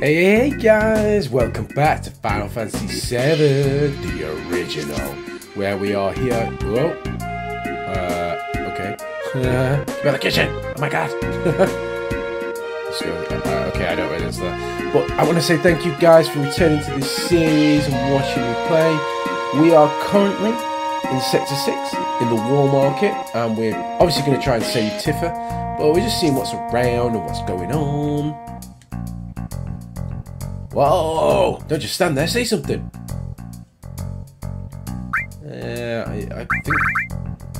Hey, hey guys, welcome back to Final Fantasy VII, the original, where we are here. Whoa. Uh, okay. Uh, in the kitchen. Oh my god. Let's go. Uh, okay, I don't really answer that. But I want to say thank you guys for returning to this series and watching me play. We are currently in Sector 6 in the Wall Market, and we're obviously going to try and save Tifa, but we're just seeing what's around and what's going on. Whoa! Don't just stand there, say something! Uh, I, I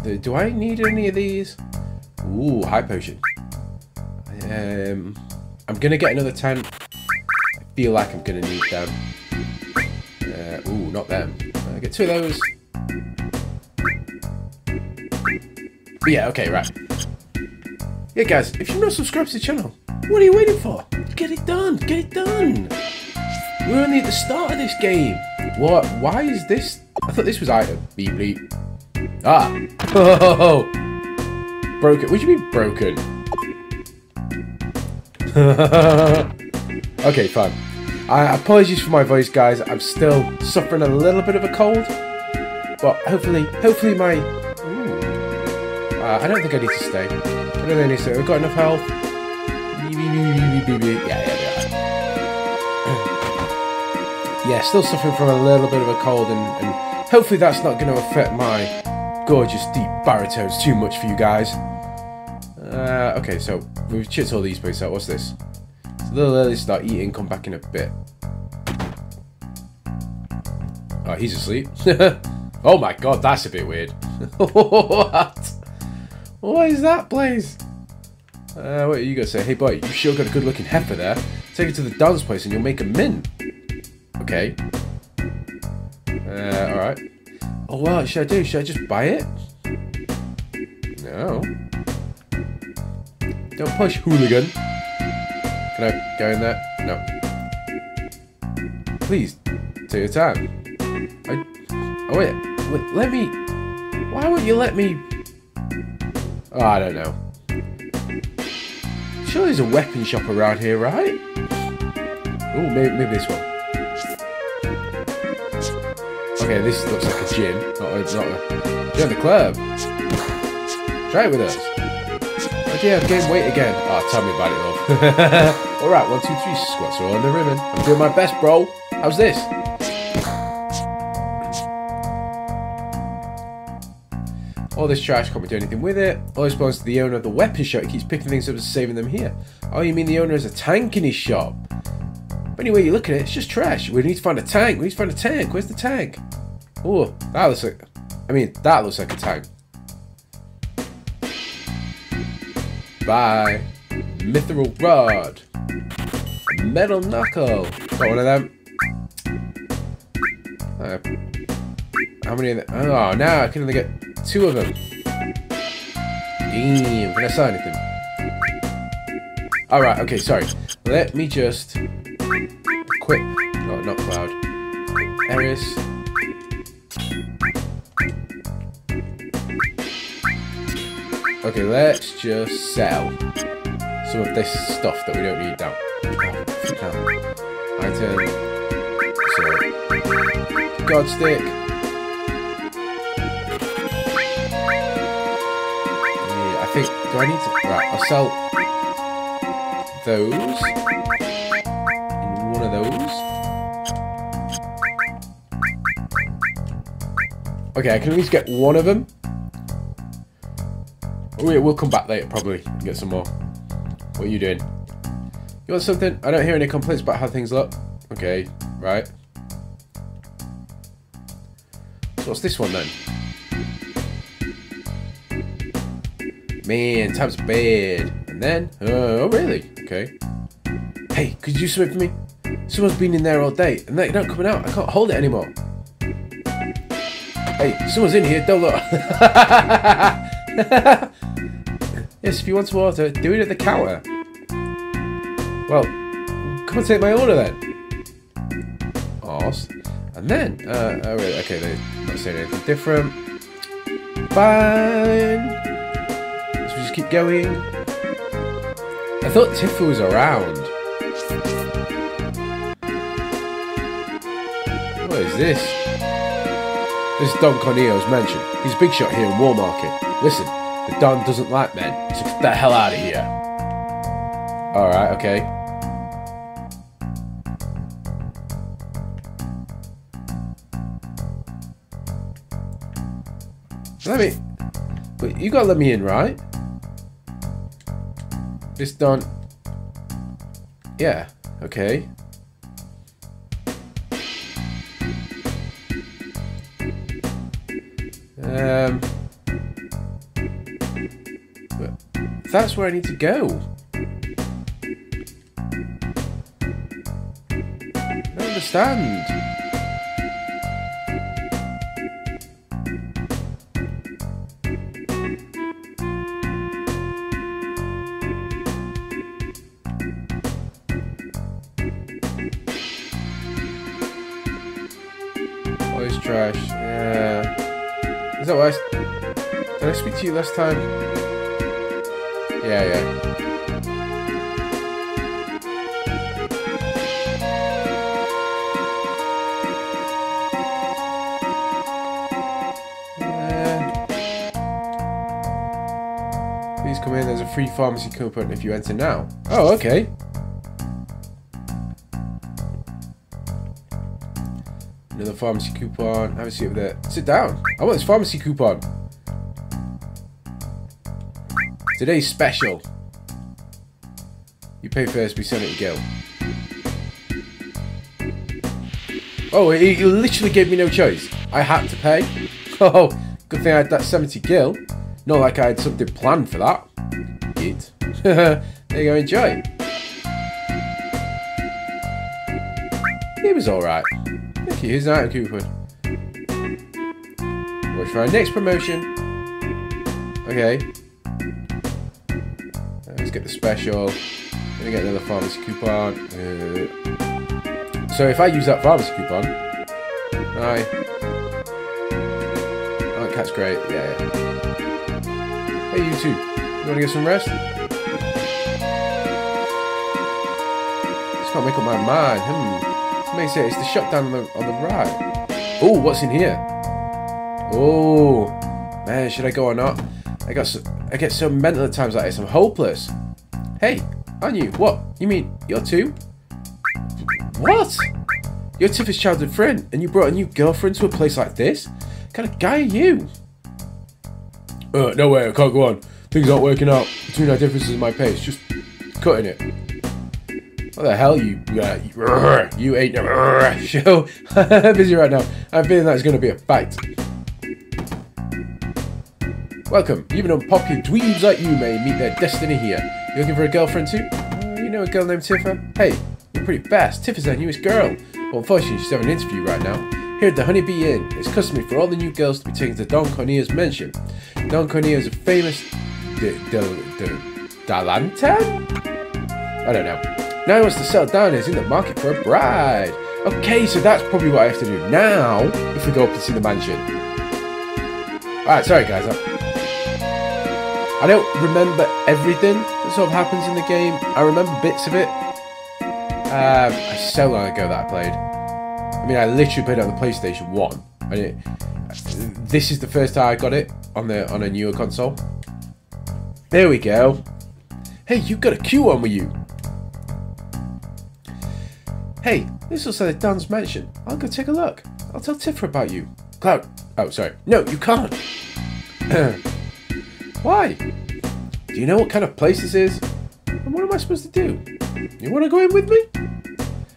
think... Do I need any of these? Ooh, high potion. Um, I'm gonna get another tent. I feel like I'm gonna need them. Uh, ooh, not them. I get two of those. But yeah, okay, right. Yeah, guys, if you're not subscribed to the channel, what are you waiting for? Get it done! Get it done! We're only at the start of this game. What? Why is this? I thought this was item. Beep bleep. Ah. Oh. Broken. Do you mean broken? okay, fine. I apologies for my voice, guys. I'm still suffering a little bit of a cold, but hopefully, hopefully my. Ooh. Uh, I don't think I need to stay. I don't think I need to stay. I've got enough health. Yeah, yeah, yeah. yeah, still suffering from a little bit of a cold, and, and hopefully that's not going to affect my gorgeous deep baritones too much for you guys. Uh, okay, so we've chipped all these places out. What's this? So little early start eating, come back in a bit. Oh, he's asleep. oh my god, that's a bit weird. what? What is that place? Uh, what are you gonna say? Hey boy, you sure got a good looking heifer there. Take it to the dance place and you'll make a mint. Okay. Uh, alright. Oh, what should I do? Should I just buy it? No. Don't push, hooligan. Can I go in there? No. Please, take your time. I... Oh, wait. Let, me... Why won't you let me... Oh, I don't know. Sure there's a weapon shop around here, right? Oh, maybe, maybe this one. Okay, this looks like a gym. Not a, not a... Join the club. Try it with us. Oh dear, I've gained weight again. Oh, tell me about it, love. Alright, one, two, three. Squats are on the ribbon. I'm doing my best, bro. How's this? All this trash, can't be doing anything with it. All this belongs to the owner of the weapon shop. He keeps picking things up and saving them here. Oh, you mean the owner has a tank in his shop? But anyway, you look at it, it's just trash. We need to find a tank. We need to find a tank. Where's the tank? Oh, that looks like... I mean, that looks like a tank. Bye. Mithril rod. Metal knuckle. Got one of them. Uh, how many of them? Oh, now I can only get two of them. Damn, can I sell anything? Alright, okay, sorry. Let me just equip. No, not Cloud. Aeris. Okay, let's just sell some of this stuff that we don't need down. Item. So, God stick. Think. Do I need to? Right, I'll sell those. And one of those. Okay, I can at least get one of them. Oh, yeah, we'll come back later, probably, and get some more. What are you doing? You want something? I don't hear any complaints about how things look. Okay, right. So what's this one then? Man, time's bad. And then, uh, oh really? Okay. Hey, could you do something for me? Someone's been in there all day, and they're not coming out. I can't hold it anymore. Hey, someone's in here. Don't look. yes, if you want some water, do it at the counter. Well, come and take my order then. Arse. And then, uh, oh, really? okay, they're not saying anything different. Fine keep going. I thought Tifa was around. What is this? This is Don Corneo's mansion. He's a big shot here in Wall Market. Listen, the Don doesn't like men, so get the hell out of here. Alright, okay. Let me... Wait, you gotta let me in, right? This done. Yeah, okay. Um, that's where I need to go. I don't understand. Last time? Yeah, yeah. Please come in. There's a free pharmacy coupon if you enter now. Oh, okay. Another pharmacy coupon. Have a seat over there. Sit down. I want this pharmacy coupon. Today's special. You pay first, we send it to Gil. Oh, he, literally gave me no choice. I had to pay. Oh, good thing I had that 70 gil. Not like I had something planned for that. Eat. there you go, enjoy. It was alright. Thank you, here's an item coupon. Watch for our next promotion. Okay. Special. Gonna get another pharmacy coupon. Uh, so if I use that pharmacy coupon, I. Oh, cat's great. Yeah, yeah. Hey, you two. You wanna get some rest? Just can't make up my mind. Hmm. Makes it. It's the shop down on the on the right. Oh, what's in here? Oh, man, should I go or not? I got so, I get so mental at times like this. I'm hopeless. Hey, aren't you? What? You mean you're two? What? You're childhood friend, and you brought a new girlfriend to a place like this? What kind of guy are you? Uh, no way, I can't go on. Things aren't working out. Between our differences in my pace, just cutting it. What the hell, you uh, you, ain't no show. I'm busy right now. I'm feeling that it's going to be a fight. Welcome. Even unpopular dweebs like you may meet their destiny here. You looking for a girlfriend too? Uh, you know a girl named Tifa? Hey, you're pretty fast. Tifa's our newest girl. Well, unfortunately, she's having an interview right now. Here at the Honeybee Inn, it's customary for all the new girls to be taken to Don Corneo's mansion. Don Corneo is a famous... D D D Dalantan? I don't know. Now he wants to settle down is in the market for a bride. Okay, so that's probably what I have to do now if we go up to see the mansion. Alright, sorry guys. I I don't remember everything that sort of happens in the game. I remember bits of it. Um, it's so long ago that I played. I mean, I literally played it on the PlayStation 1. And it, this is the first time I got it on the on a newer console. There we go. Hey, you've got a Q on with you. Hey, this looks like Dan's mansion. I'll go take a look. I'll tell Tifa about you. Cloud. Oh, sorry. No, you can't. Why? Do you know what kind of place this is? And what am I supposed to do? You want to go in with me?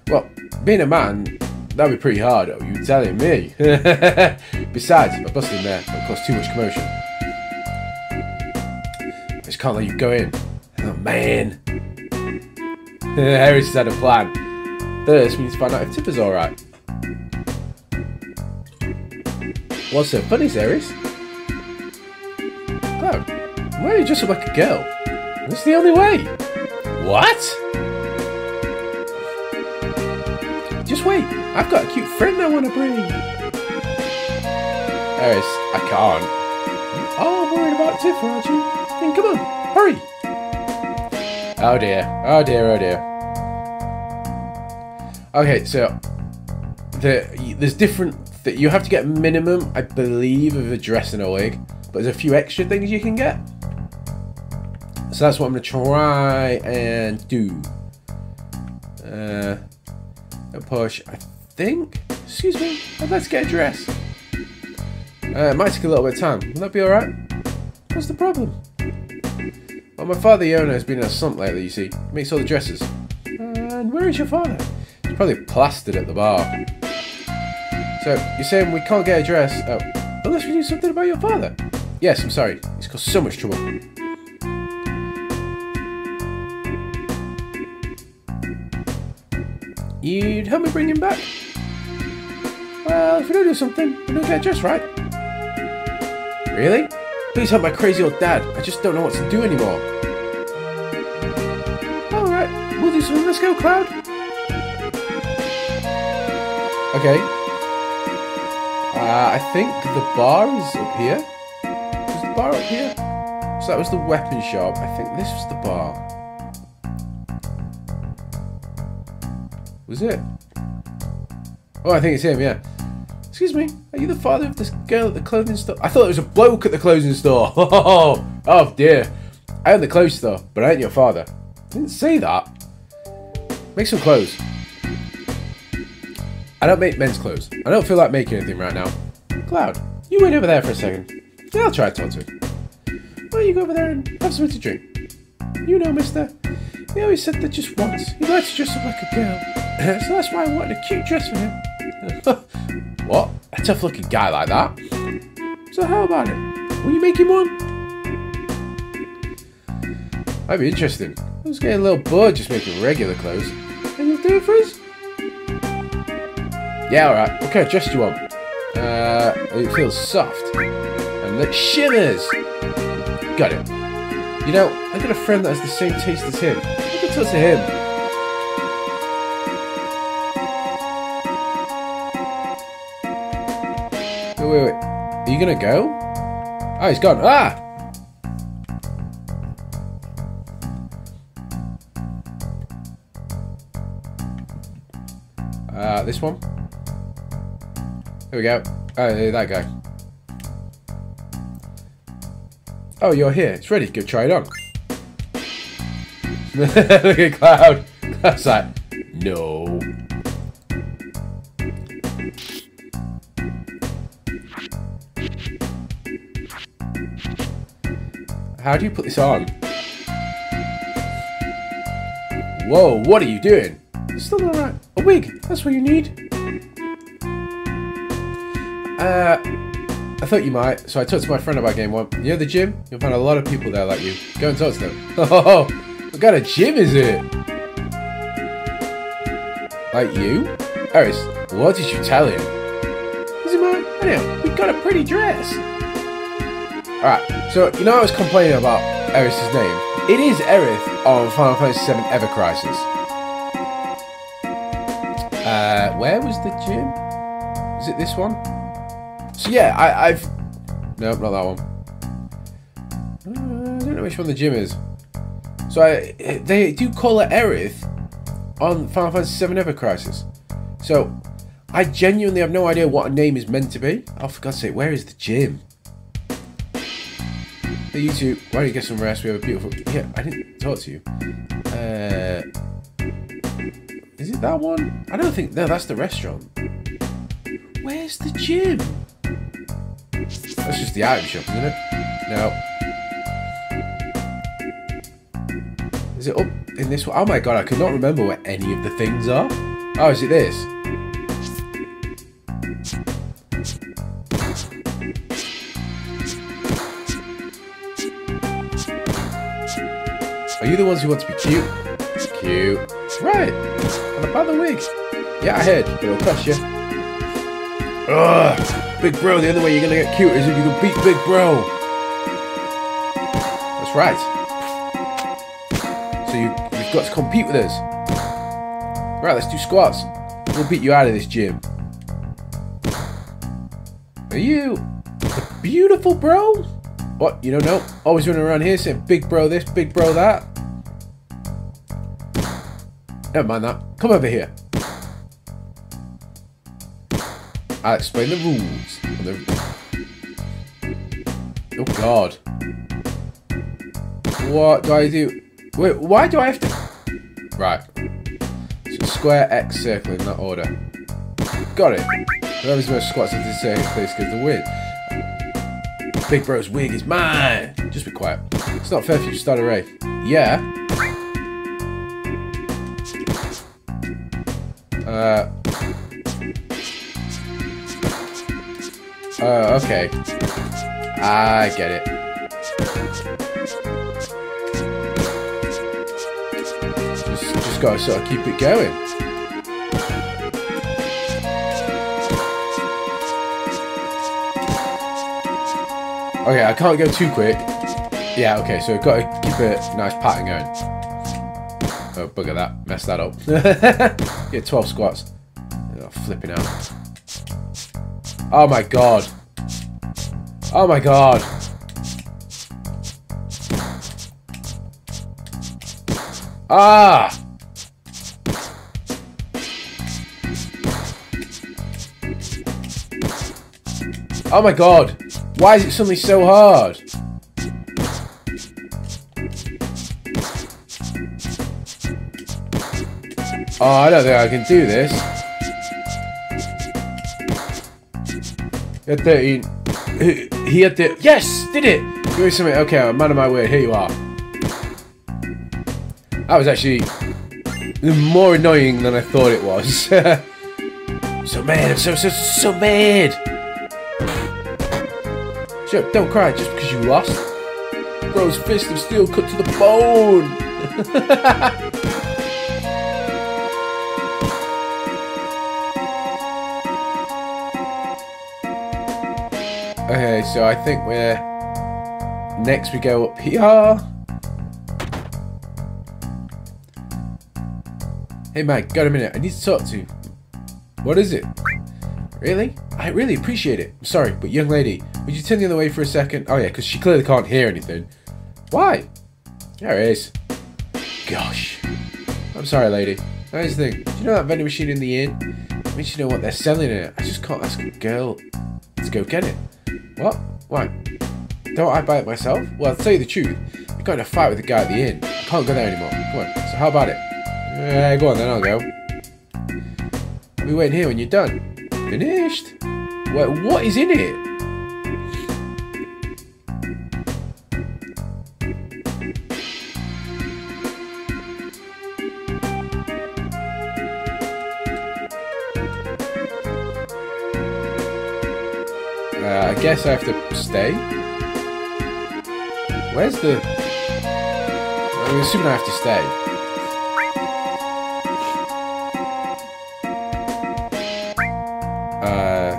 Well, being a man, that'd be pretty hard, though. You telling me? Besides, if I bust in there, it'll cause too much commotion. I just can't let you go in. Oh, man. Has had a plan. First, we need to find out if Tifa's alright. What's so funny, Aeris? Oh, why are you dressed up like a girl? That's the only way. What? Just wait. I've got a cute friend I want to bring. Aeris, I can't. You are worried about Tifa, aren't you? Then come on, hurry. Oh dear. Oh dear, oh dear. Okay, so the, there's different. Th you have to get minimum, I believe, of a dress and a wig, but there's a few extra things you can get. So that's what I'm gonna try and do. Uh, a push. I think. Excuse me. Like to get a dress. Uh, it might take a little bit of time. Will that be alright? What's the problem? Well, my father, Yona, has been in a slump lately, you see. He makes all the dresses. And where is your father? He's probably plastered at the bar. So, you're saying we can't get a dress? Oh, unless we do something about your father? Yes, I'm sorry. It's caused so much trouble. You'd help me bring him back? Well, if we don't do something, we don't get dress, right? Really? Please help my crazy old dad. I just don't know what to do anymore. Alright, we'll do something. Let's go, Cloud. Okay. Uh, I think the bar is up here. Bar up here? So that was the weapon shop. I think this was the bar. Was it? Oh, I think it's him, yeah. Excuse me, are you the father of this girl at the clothing store? I thought it was a bloke at the clothing store. Oh, oh dear. I own the clothes store, but I ain't your father. I didn't say that. Make some clothes. I don't make men's clothes. I don't feel like making anything right now. Cloud, you wait over there for a second. Yeah, I'll try to talk. Why don't you go over there and have something to drink? You know, mister. He always said that just once. He likes to dress up like a girl. so that's why I wanted a cute dress for him. What? A tough looking guy like that? So how about it? Will you make him one? Might be interesting. I was getting a little bored just making regular clothes. Can you do it for us? Yeah, alright. What kind of dress do you want? Uh, it feels soft. It shimmers! Got it. You know, I got a friend that has the same taste as him. I can to him. wait, wait. Are you gonna go? Oh, he's gone. Ah! Uh, this one. Here we go. Oh, that guy. Oh, you're here. It's ready. Go try it on. Look at Cloud. That's like, no. How do you put this on? Whoa, what are you doing? It's still alright. A wig, that's what you need. Uh, I thought you might, so I talked to my friend about game one. You know the gym? You'll find a lot of people there like you. Go and talk to them. Oh, what kind of gym is it? Like you? Aeris, what did you tell him? Mine? Anyhow, we got a pretty dress. Alright, so you know I was complaining about Aeris's name? It is Aerith on Final Fantasy VII Ever Crisis. Uh, where was the gym? Is it this one? So yeah, I, I've... No, not that one. I don't know which one the gym is. So I, they do call it Aerith on Final Fantasy VII Ever Crisis. So I genuinely have no idea what a name is meant to be. Oh, for God's sake, where is the gym? Hey, you two, why don't you get some rest? We have a beautiful... Yeah, I didn't talk to you. Uh, is it that one? I don't think... No, that's the restaurant. Where's the gym? That's just the item shop, isn't it? No. Is it up in this one? Oh my god, I could not remember where any of the things are. Oh, is it this? Are you the ones who want to be cute? Cute. Right. And about the wig. Yeah, I heard, it'll cost you. Ugh. Big bro, the only way you're gonna get cute is if you can beat Big Bro. That's right. So you, you've got to compete with us. Right, let's do squats. We'll beat you out of this gym. Are you beautiful bro? What? You don't know? Always running around here saying big bro this, big bro that. Never mind that. Come over here. I'll explain the rules. Oh god. What do I do? Wait, why do I have to... Right. So square, X, circle in that order. Got it. Whoever's most squats into the same place gets the win. Big bro's wig is mine! Just be quiet. It's not fair if you to start a race. Yeah. Uh... Uh, okay. I get it. Just, just gotta sort of keep it going. Okay, I can't go too quick. Yeah, okay, so I've got to keep a nice pattern going. Oh, bugger that. Messed that up. Get 12 squats. Oh, flipping out. Oh my god. Oh my god. Ah! Oh my god. Why is it suddenly so hard? Oh, I don't think I can do this. He had 13. He had the... Yes! Did it! Give me something. Okay, I'm out of my way. Here you are. That was actually more annoying than I thought it was. so mad. I'm so, so, so mad. Up. Don't cry just because you lost. Bro's fist of steel cut to the bone. Okay, so I think we're... Next we go up here. Hey Mike, got a minute. I need to talk to you. What is it? Really? I really appreciate it. I'm sorry, but young lady, would you turn the other way for a second? Oh yeah, because she clearly can't hear anything. Why? There it is. Gosh. I'm sorry, lady. I just think, Do you know that vending machine in the inn? I mean, you know what they're selling in it. I just can't ask a girl to go get it. What? Why? Don't I buy it myself? Well, I'll tell you the truth. I got in a fight with the guy at the inn. I can't go there anymore. Come on. So how about it? Yeah, go on then, I'll go. I'll be waiting here when you're done. Finished? What, what is in it? Uh, I guess I have to stay. Where's the... I'm assuming I have to stay. Uh...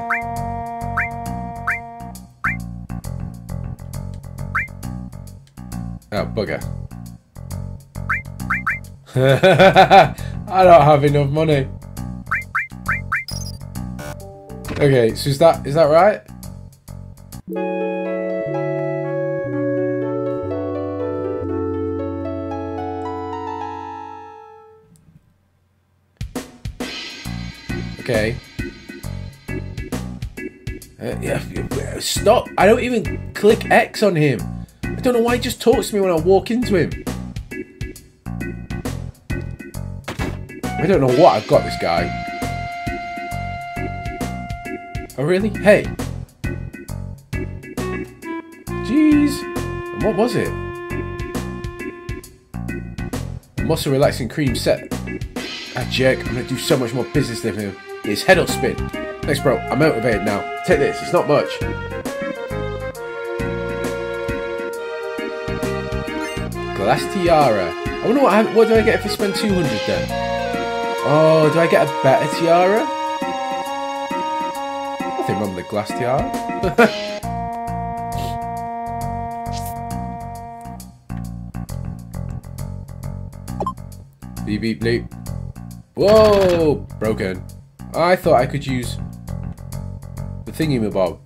Oh, bugger. I don't have enough money. Okay, so is that is that right? Okay. Uh, yeah, stop. I don't even click X on him. I don't know why he just talks to me when I walk into him. I don't know what I've got this guy. Oh really? Hey. What was it? Muscle relaxing cream set. Ah jerk, I'm gonna do so much more business than him. His head will spin. Thanks bro, I'm motivated now. Take this, it's not much. Glass tiara. I wonder what, I, what do I get if I spend 200 then? Oh, do I get a better tiara? Nothing wrong with the glass tiara. beep bleep. Whoa! Broken. I thought I could use the thingy bob.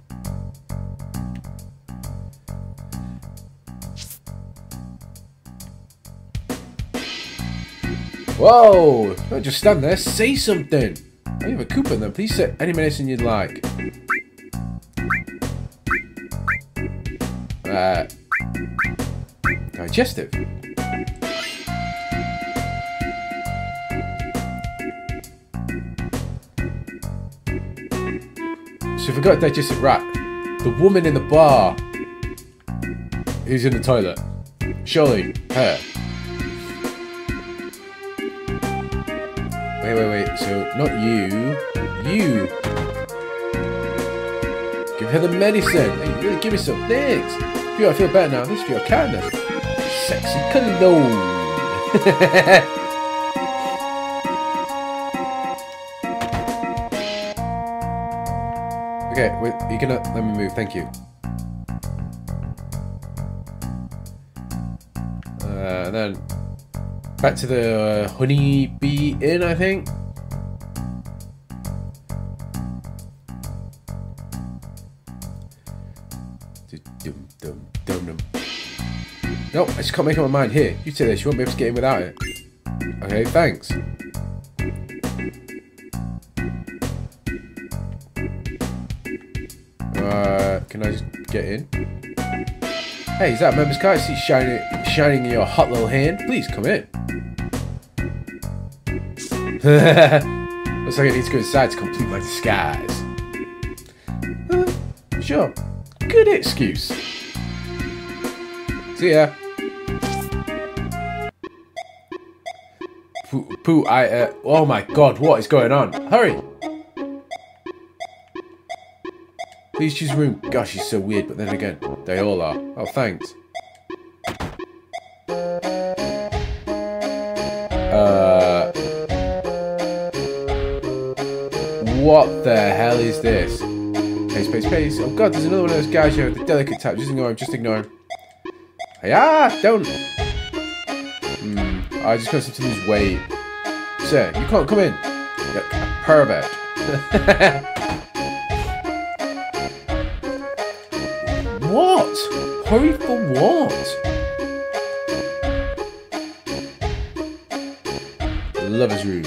Whoa! Don't just stand there, say something! I have a coupon then. Please set any medicine you'd like. Uh, digestive. So if I got a rat, the woman in the bar who's in the toilet, surely her. Wait, wait, wait. So not you, you. Give her the medicine. Hey, really give me some. Thanks. Feel I feel better now. This is for your kindness. Sexy cologne. Okay, wait, you can let me move, thank you. Uh, and then back to the uh, Honey Bee Inn, I think. No, I just can't make up my mind. Here, you take this. You won't be able to get in without it. Okay, thanks. Can I just get in? Hey, is that member's card? I see shining, shining in your hot little hand. Please come in. Looks like I need to go inside to complete my disguise. Uh, sure. Good excuse. See ya. Pooh, poo, I, uh, oh my god, what is going on? Hurry! Please choose room. Gosh, he's so weird, but then again, they all are. Oh, thanks. Uh... What the hell is this? Pace, pace, pace. Oh god, there's another one of those guys here with the delicate tap. Just ignore him, just ignore him. Hey, ah, don't! Hmm, I just got to lose weight. Sir, you can't come in. You're a pervert. What? Hurry for what? Lover's room.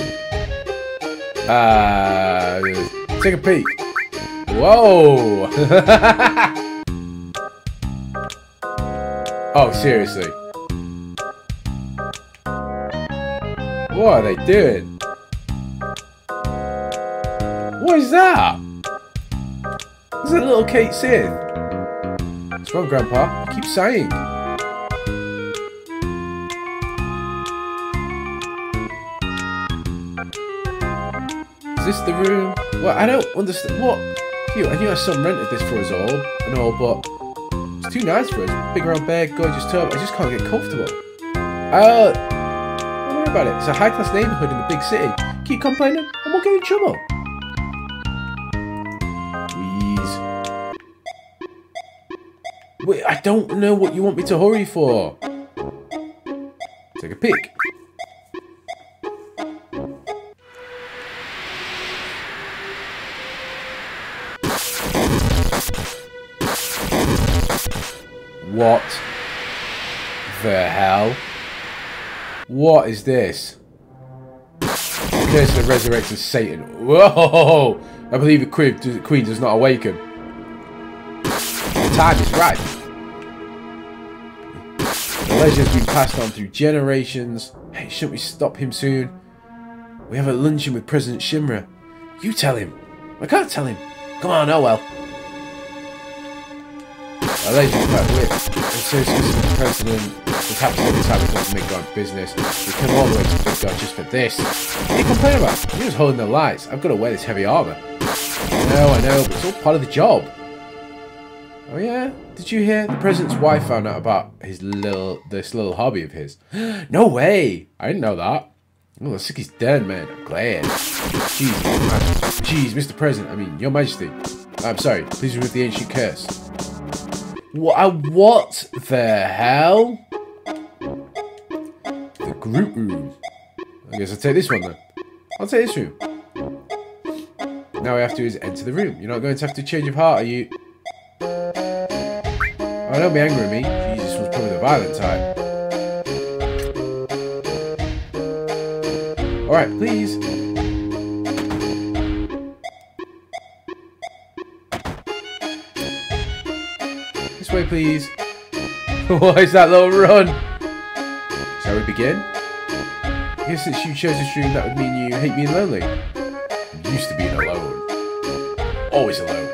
Uh, take a peek. Whoa! oh, seriously. What are they doing? What is that? Is it little Cait Sith? What's wrong, Grandpa? You keep sighing. Is this the room? Well, I don't understand. What? Phew, I knew our son rented this for us all and all, but it's too nice for us. Big round bed, gorgeous tub. I just can't get comfortable. Uh, don't worry about it. It's a high-class neighborhood in the big city. Keep complaining, and we'll get in trouble. I don't know what you want me to hurry for. Take a pic. What the hell? What is this? Curse of the resurrected Satan. Whoa! I believe the queen the queen does not awaken. The time is right. The legend has been passed on through generations. Hey, shouldn't we stop him soon? We have a luncheon with President Shinra. You tell him. I can't tell him. Come on, oh well. A legend quite weird. So the president was happy to time to come Midgar business. We came all the way to Midgar just for this. What you complaining about? You're just holding the lights. I've got to wear this heavy armor. I know, I know, but it's all part of the job. Oh yeah? Did you hear? The president's wife found out about his little, this little hobby of his. no way! I didn't know that. Oh, the he's dead, man. I'm glad. Jeez. Jeez, Mr. President. I mean, Your Majesty. I'm sorry. Please remove the ancient curse. What? Uh, what the hell? The group room. I guess I'll take this one then. I'll take this room. Now we have to is enter the room. You're not going to have to change of heart, are you? Oh, don't be angry with me. Jesus was probably the violent type. Alright, please. This way, please. Why is that little run? Shall we begin? I guess since you chose this dream, that would mean you hate being lonely. I'm used to being alone. Always alone.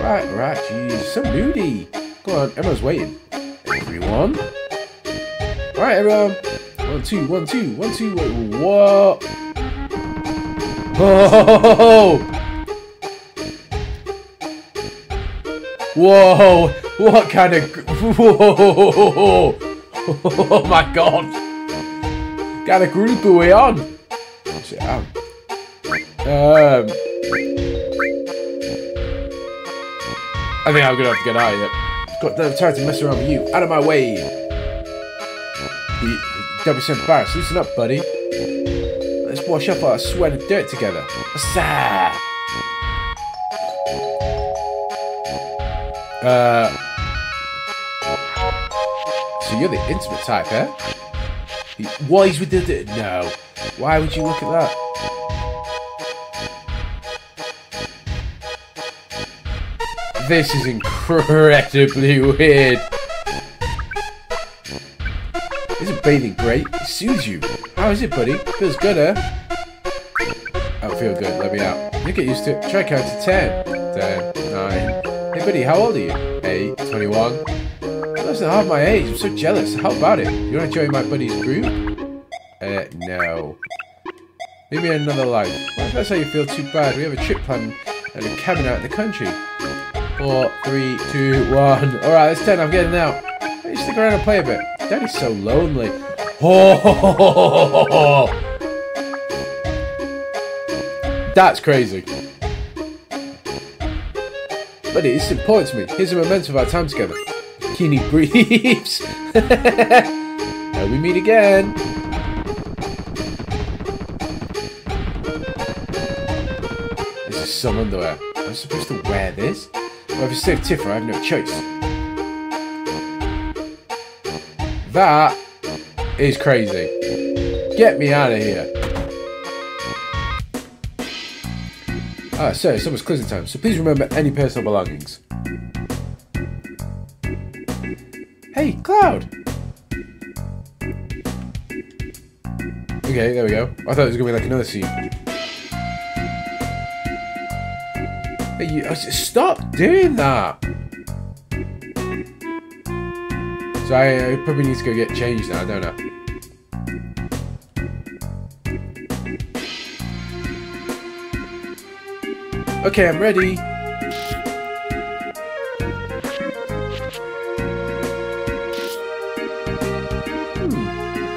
Right, right, jeez, so moody. Go on, everyone's waiting. Everyone? Alright, everyone. One, two, one, two, one, two, wait, what? Oh! Whoa! What kind of... Whoa! Oh my god! Kind of group are we on? What's it on? Um... I think I'm gonna have to get out of here. Got no time to mess around with you. Out of my way! Don't be so embarrassed. Listen up, buddy. Let's wash up our sweat and dirt together. Assa! Uh. So you're the intimate type, eh? Wise with the no. Why would you look at that? This is incredibly weird. Isn't bathing great? It soothes you. How is it, buddy? Feels good, huh? I feel good. Let me out. You get used to it. Try count to 10. 10, 9. Hey, buddy, how old are you? 8, 21. That's not half my age. I'm so jealous. How about it? You want to join my buddy's group? Uh, no. Maybe another life. Well, if that's how you feel, too bad. We have a trip planned and a cabin out in the country. Four, three, two, one. Alright, that's 10. I'm getting out. Hey, stick around and play a bit. Daddy's so lonely. Oh, that's crazy. But it is important to me. Here's a memento of our time together. Bikini briefs. now we meet again. This is some underwear. Am I supposed to wear this? Well, if you Save Tifa, I have no choice. That is crazy. Get me out of here. Ah, so it's almost closing time, so please remember any personal belongings. Hey, Cloud! Okay, there we go. I thought it was to be like another scene. You, stop doing that! So I, I probably need to go get changed now, don't I? Okay, I'm ready. Hmm,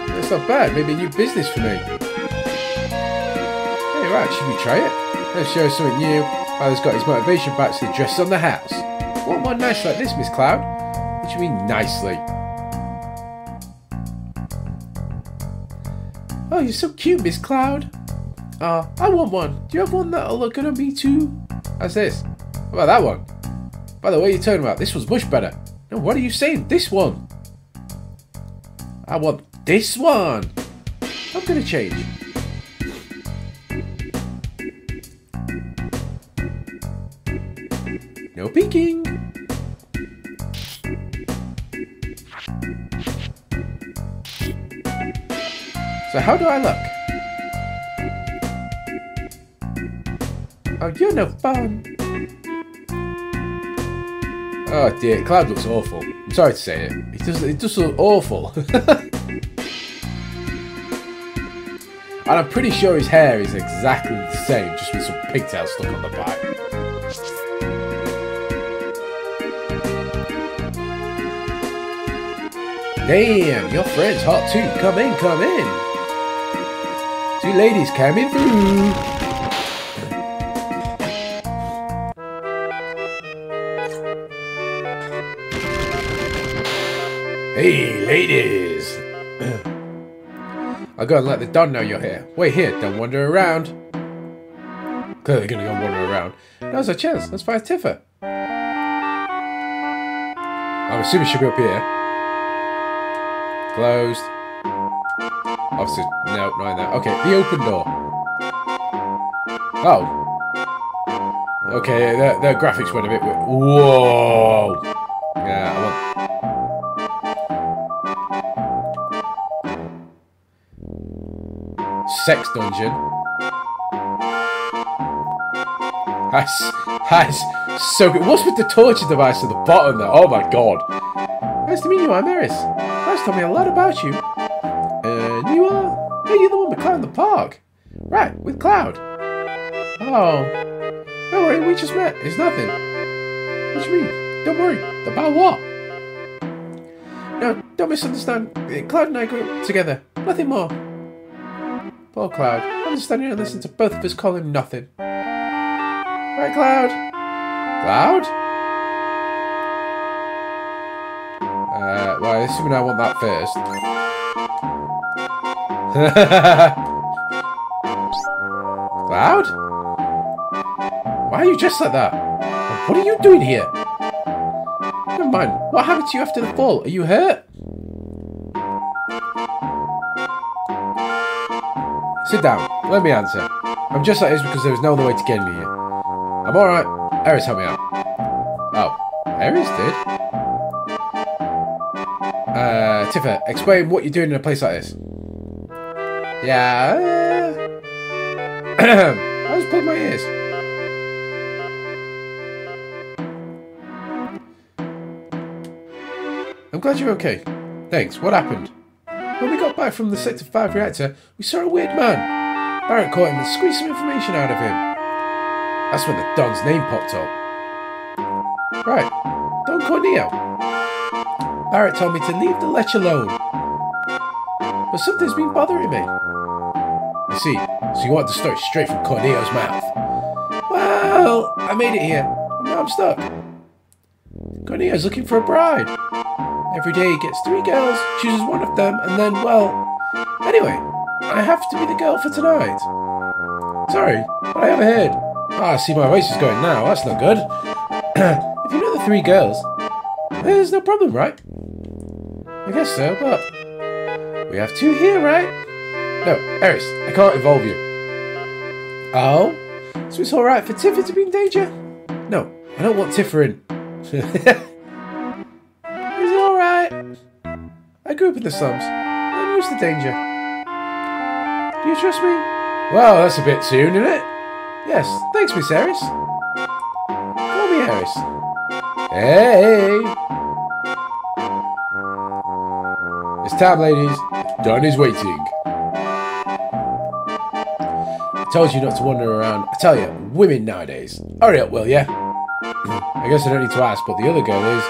that's not bad. Maybe a new business for me. Hey, right, should we try it? Let's show something new. Father's got his motivation back, so he dresses on the house. What more nice like this, Miss Cloud? What do you mean, nicely? Oh, you're so cute, Miss Cloud. Uh, I want one. Do you have one that'll look good on me too? How's this? How about that one? By the way, you're talking about this one's much better. No, what are you saying? This one. I want this one. I'm gonna change. No peeking. So how do I look? Oh, you're no fun. Oh dear, Cloud looks awful. I'm sorry to say it. It does, it does look awful. and I'm pretty sure his hair is exactly the same, just with some pigtails stuck on the back. Damn, your friend's hot too. Come in, come in. Two ladies coming through. Hey, ladies. I gotta let the Don know you're here. Wait here, don't wander around. Clearly gonna go wander around. Now's a chance, let's find Tifa. I'm assuming she'll be up here. Closed. Obviously, no, not in there. Okay, the open door. Oh. Okay, their, graphics went a bit. Whoa! Yeah, I want... Sex dungeon. That's, that's so good. What's with the torture device at the bottom there? Oh my god. Nice to meet you, I'm Aeris. Cloud's told me a lot about you. And you are? Hey, you're the one in the park. Right, with Cloud. Oh. Don't worry, we just met. It's nothing. What do you mean? Don't worry. About what? No, don't misunderstand. Cloud and I grew up together. Nothing more. Poor Cloud. I'm just standing here and listening to both of us call him nothing. Right, Cloud? Cloud? Well, assuming I want that first. Cloud? Why are you dressed like that? What are you doing here? Never mind. What happened to you after the fall? Are you hurt? Sit down. Let me answer. I'm just like this because there was no other way to get me here. I'm alright. Aeris help me out. Oh. Aeris did? Explain what you're doing in a place like this. Yeah. I just plugged my ears. I'm glad you're okay. Thanks. What happened? When we got back from the Sector 5 reactor, we saw a weird man. Barret caught him and squeezed some information out of him. That's when the Don's name popped up. Right, Don Corneo. Barret told me to leave the lech alone. But something's been bothering me. I see. So you want the story straight from Corneo's mouth? Well, I made it here. Now I'm stuck. Corneo's looking for a bride. Every day he gets three girls, chooses one of them, and then, well... Anyway, I have to be the girl for tonight. Sorry, but I overheard. Ah, see my voice is going now. That's not good. if you know the three girls, there's no problem, right? I guess so, but... We have two here, right? No, Aeris, I can't involve you. Oh? So it's alright for Tifa to be in danger? No, I don't want Tifa in. It's alright. I grew up in the slums. I'm used to danger. Do you trust me? Well, that's a bit soon, isn't it? Yes, thanks, Miss Aeris. Call me Aeris. Hey! Time, ladies. Don is waiting. I told you not to wander around. I tell you, women nowadays. Hurry up, will ya? I guess I don't need to ask, but the other girl is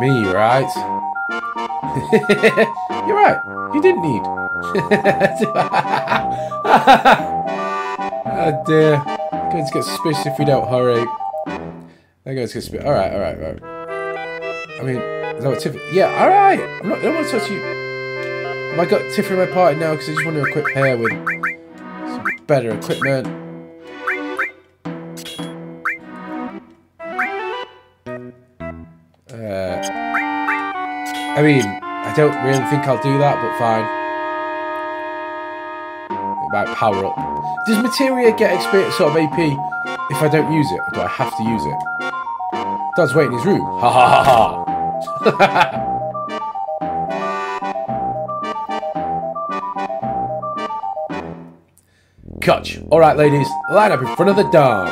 me, right? You're right. You didn't need. oh dear. Going to get suspicious if we don't hurry. They're going to get suspicious. Alright, alright, alright. I mean, is that what Tiff? Yeah, alright. I'm I don't want to touch you. I got Tiff in my party now? Because I just want to equip her with some better equipment. Uh, I mean, I don't really think I'll do that, but fine. It might power up. Does materia get experience sort of AP if I don't use it, or do I have to use it? Does wait in his room. Ha ha ha ha. Alright, ladies, line up in front of the door.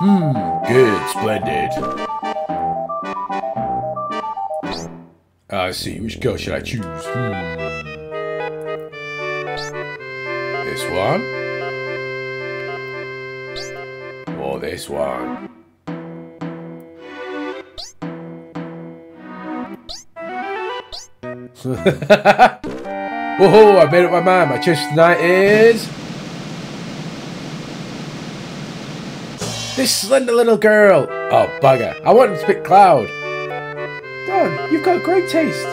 Hmm, good, splendid. I see. Which girl should I choose? Hmm. This one? Or this one? Whoa, I made up my mind. My choice tonight is... This slender little girl. Oh, bugger. I wanted to pick Cloud. Don, you've got great taste.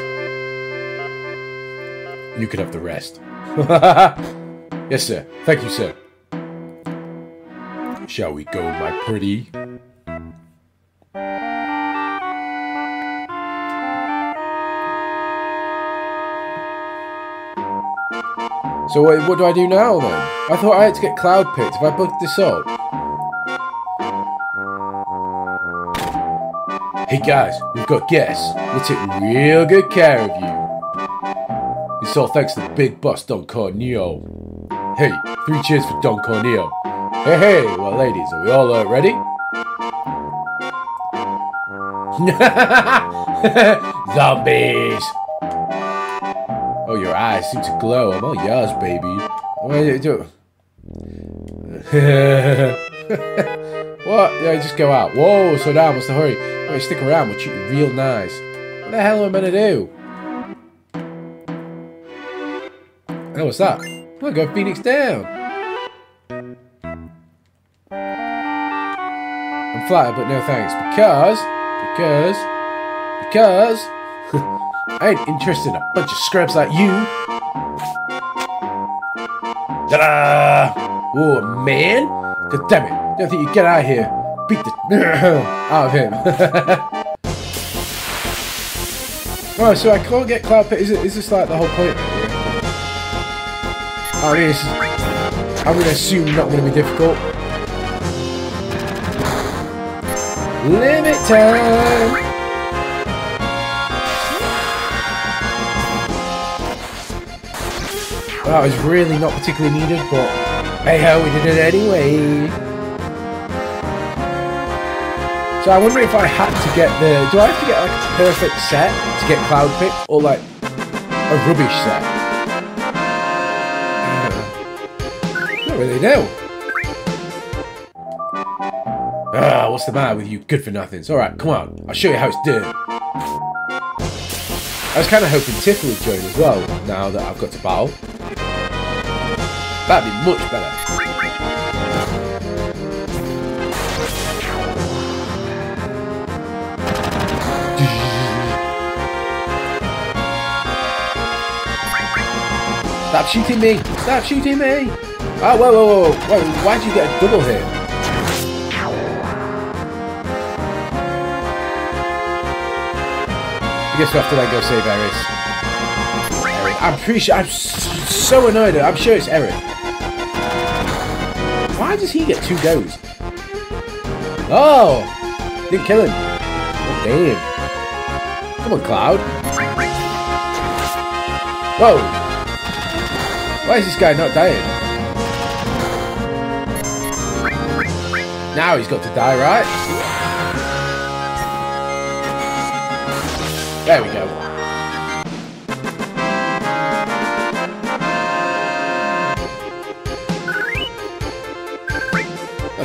You can have the rest. yes, sir. Thank you, sir. Shall we go, my pretty? So what, what do I do now then? I thought I had to get Cloud picked if I booked this up. Hey guys, we've got guests. We'll take real good care of you. It's all thanks to the big boss Don Corneo. Hey, three cheers for Don Corneo. Hey, hey, well ladies, are we all uh, ready? Zombies! Your eyes seem to glow. I'm all yours, baby. What are you doing? what? Yeah, just go out. Whoa, slow down. What's the hurry? Wait, stick around. We'll treat you real nice. What the hell am I meant to do? Oh, what's that? Oh, go Phoenix down. I'm flattered, but no thanks. Because, because, because, I ain't interested in a bunch of scrubs like you. Ta-da! Oh, man! God damn it! Don't think you get out of here. Beat the out of him. oh, so I can't get Cloud Pit. Is it? Is this like the whole point? Oh, it is. I'm gonna assume not gonna be difficult. Limit time! That was really not particularly needed, but hey ho, we did it anyway. So I wonder if I had to get the... Do I have to get like a perfect set to get Cloud Pit, or like a rubbish set? I don't really know. Ah, what's the matter with you good for nothings? Alright, come on, I'll show you how it's done. I was kind of hoping Tifa would join as well, now that I've got to battle. That'd be much better. Stop shooting me! Stop shooting me! Oh, whoa, whoa, whoa, whoa. Why'd you get a double hit? I guess we have to go save Aeris. Aerith. I'm pretty sure, I'm so annoyed. I'm sure it's Aerith. Why does he get two goes? Oh! Didn't kill him. Oh, damn. Come on, Cloud. Whoa! Why is this guy not dying? Now he's got to die, right? There we go.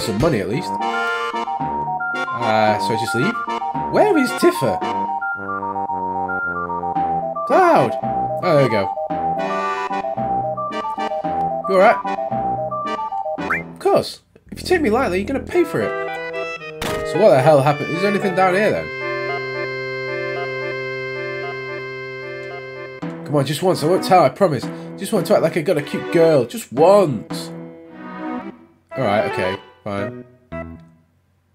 That's some money at least. Uh, so I just leave? Where is Tifa? Cloud! Oh, there we go. You alright? Of course. If you take me lightly, you're going to pay for it. So what the hell happened? Is there anything down here then? Come on, just once. I won't tell, I promise. Just want to act like I got a cute girl. Just once. Alright, okay. Fine.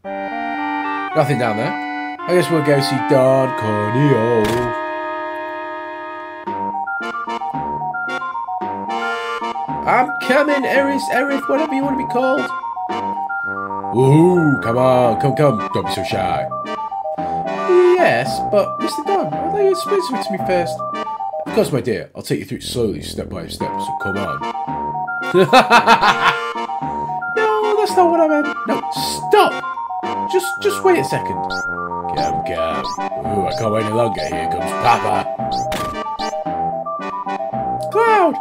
Nothing down there. I guess we'll go see Don Corneo. I'm coming, Aeris, Aerith, whatever you want to be called. Ooh, come on, come, come, don't be so shy. Yes, but Mr. Don, I thought you it to me first. Of course, my dear, I'll take you through it slowly, step by step, so come on. that's not what I meant. No, stop! Just, just wait a second. Come, come. Ooh, I can't wait any longer. Here comes Papa. Cloud!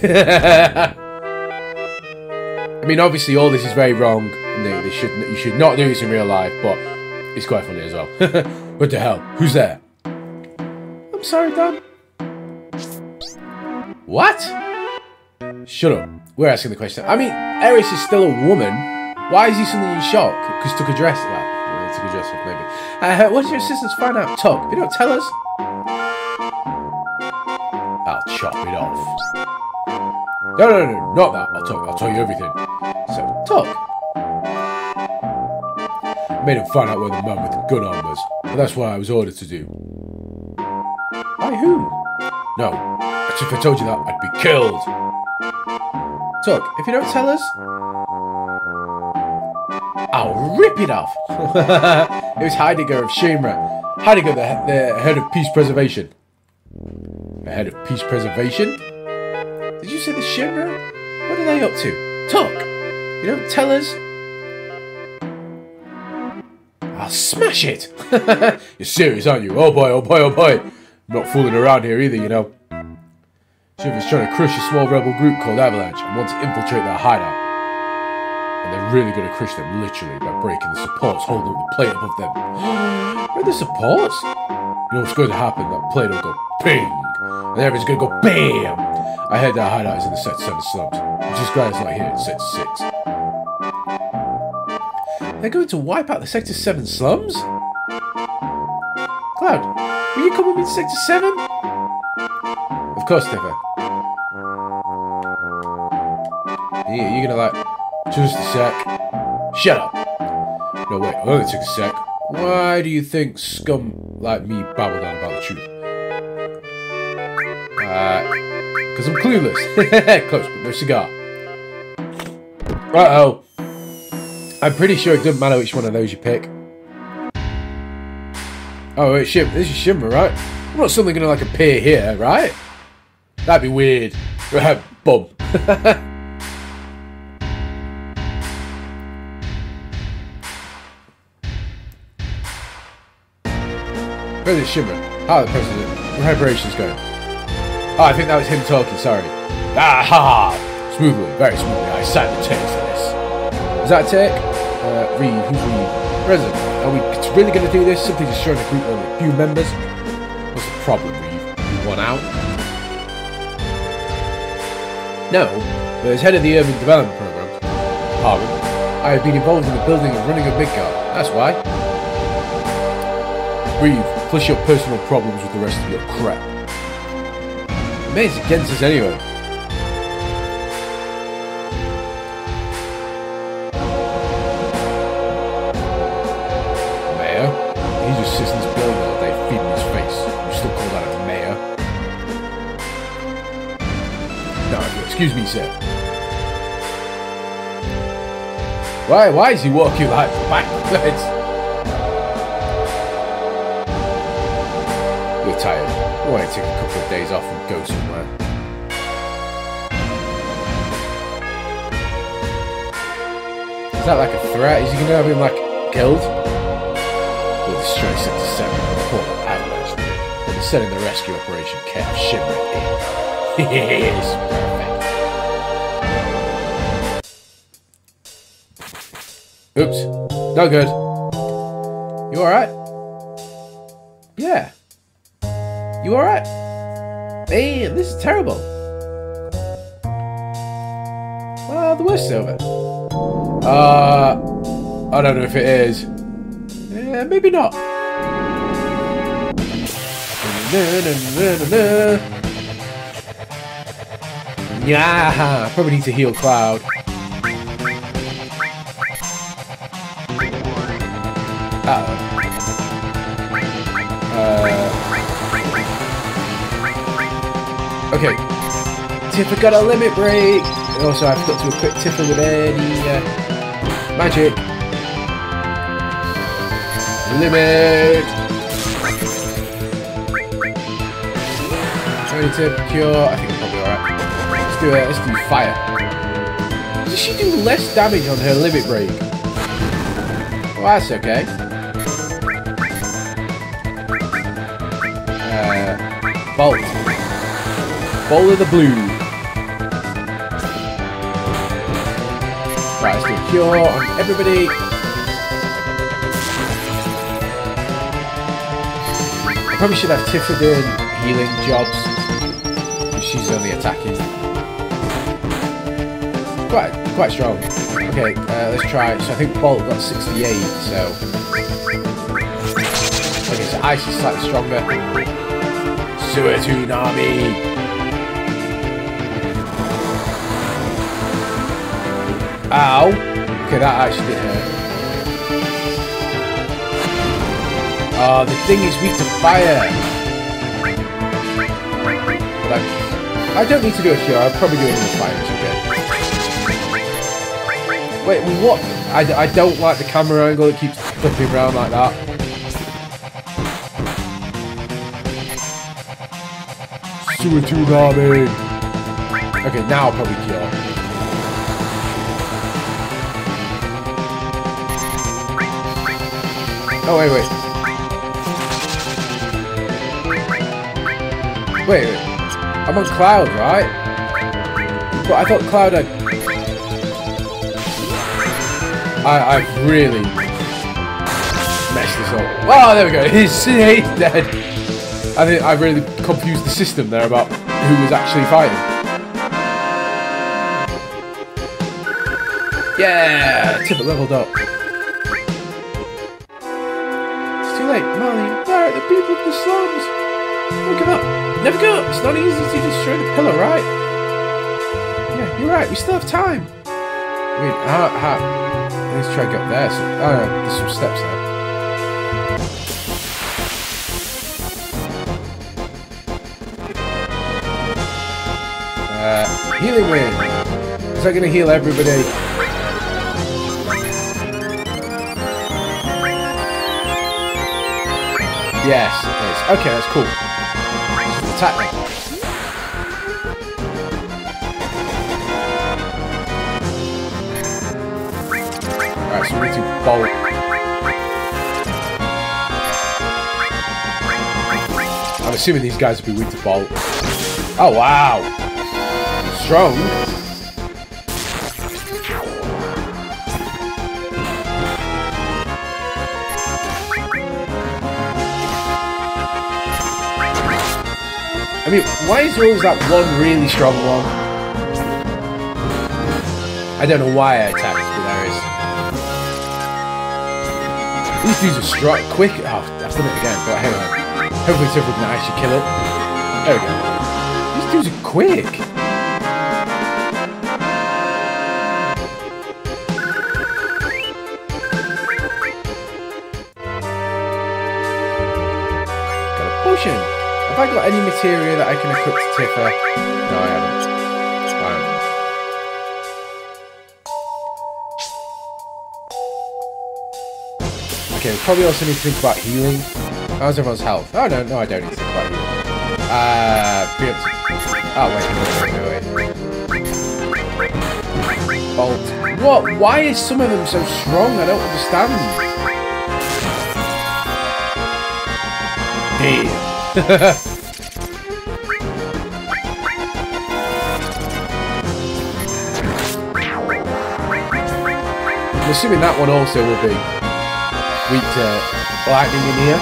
I mean, obviously, all this is very wrong. No, should, you should not do this in real life, but it's quite funny as well. what the hell? Who's there? I'm sorry, Don. What? Shut up. We're asking the question. I mean, Aeris is still a woman. Why is he suddenly in shock? Because took a dress. Well, took a dress off, maybe. Uh, what did your sisters find out? Tug. You don't tell us, I'll chop it off. No, no, no, not that. I'll tell, I'll tell you everything. So, Tug. Made him find out where the man with the gun on was. But that's what I was ordered to do. By who? No. If I told you that, I'd be killed. Tug, if you don't tell us, I'll rip it off. it was Heidegger of Shinra. Heidegger, the, the head of peace preservation. The head of peace preservation? Did you say the Shinra? What are they up to? Talk. You don't tell us. I'll smash it. You're serious, aren't you? Oh boy, oh boy, oh boy. I'm not fooling around here either, you know. Shinra's trying to crush a small rebel group called Avalanche and want to infiltrate their hideout. And they're really going to crush them, literally, by breaking the supports holding the plate above them. Where are the supports? You know what's going to happen? That plate will go ping, and everything's going to go BAM! I heard that hideout is in the Set 7 slums, which is not here in Set 6. They're going to wipe out the Sector 7 slums? Cloud, will you come with me to Sector 7? Of course, Tifa. You're gonna like just a sec. Shut up. No, wait, only took a sec. Why do you think scum like me babbled on about the truth? Uh, because I'm clueless. Close, but no cigar. Uh-oh. I'm pretty sure it doesn't matter which one of those you pick. Oh, wait, Shim, this is Shinra, right? I'm not suddenly gonna, like, appear here, right? That'd be weird. Bum. President Shinra. Hi, the President. Preparations going. Oh, I think that was him talking, sorry. Ah, ha, ha. Smoothly, very smoothly, I signed the terms for this. Is that a take? Uh, Reeve, who's Reeve? President, are we really going to do this? Simply just showing a group of a few members? What's the problem, Reeve? You want out? No, but as head of the Urban Development Program, department, I have been involved in the building and running of Midgar. That's why. Breathe plus your personal problems with the rest of your crap. The mayor's against us anyway. Mayor? He just sits in this building all day feeding his face. You still call that a mayor? No, excuse me, sir. Why, why is he walking like backwards? I want to take a couple of days off and go somewhere. Is that like a threat? Is he to have him like killed? We'll destroy Sector 7 and report an avalanche there. We're sending the rescue operation Cap Shinra in. yes, perfect. Oops. Not good. You alright? Man, this is terrible. Well, the worst is over. Uh, I don't know if it is. Yeah, maybe not. Yeah, probably need to heal Cloud. Tifa got a limit break! Also, I've got to equip Tifa with any uh, magic. Limit! To cure. I think I'm probably alright. Let's do it. Let's do fire. Does she do less damage on her limit break? Well, that's okay. Uh, bolt. Bowl of the Blue. Cure on everybody. I probably should have Tifa doing healing jobs. She's only attacking. Quite, quite strong. Okay, uh, let's try. So I think Bolt got 68, so... Okay, so Ice is slightly stronger. Sewer Tsunami! Ow. Okay, that actually hurt. Oh, ah, the thing is weak to fire. But I, I don't need to do a cure. I'll probably do it in the fire. It's okay. Wait, what? I, I don't like the camera angle. It keeps flipping around like that. Too army. Okay, now I'll probably kill. Oh, wait, wait. Wait, wait. I'm on Cloud, right? But I thought Cloud had... I, I've really messed this up. Oh, there we go. He's, he's dead. I think I really confused the system there about who was actually fighting. Yeah, Tippet leveled up. The slums. Don't give up. Never give up. It's not easy to destroy the pillar, right? Yeah, you're right. We still have time. I mean, how? how let's try to get up there. So, oh, no, there's some steps there. Uh, healing wind. Is that going to heal everybody? Yes. Okay, that's cool. Attack me. Alright, so we need to bolt. I'm assuming these guys will be weak to bolt. Oh, wow. Strong. Why is there always that one really strong one? I don't know why I attacked, but there is. These dudes are strong, quick. Oh, I've done it again, but hang on. Hopefully something nice should kill it. There we go. These dudes are quick. I got any materia that I can equip to Tifa? No, I haven't. Okay, we probably also need to think about healing. How's everyone's health? Oh, no, no, I don't need to think about healing. Uh, preempt. Oh, wait, wait, wait, wait. Bolt. What? Why is some of them so strong? I don't understand. I'm assuming that one also will be weak to lightning in here.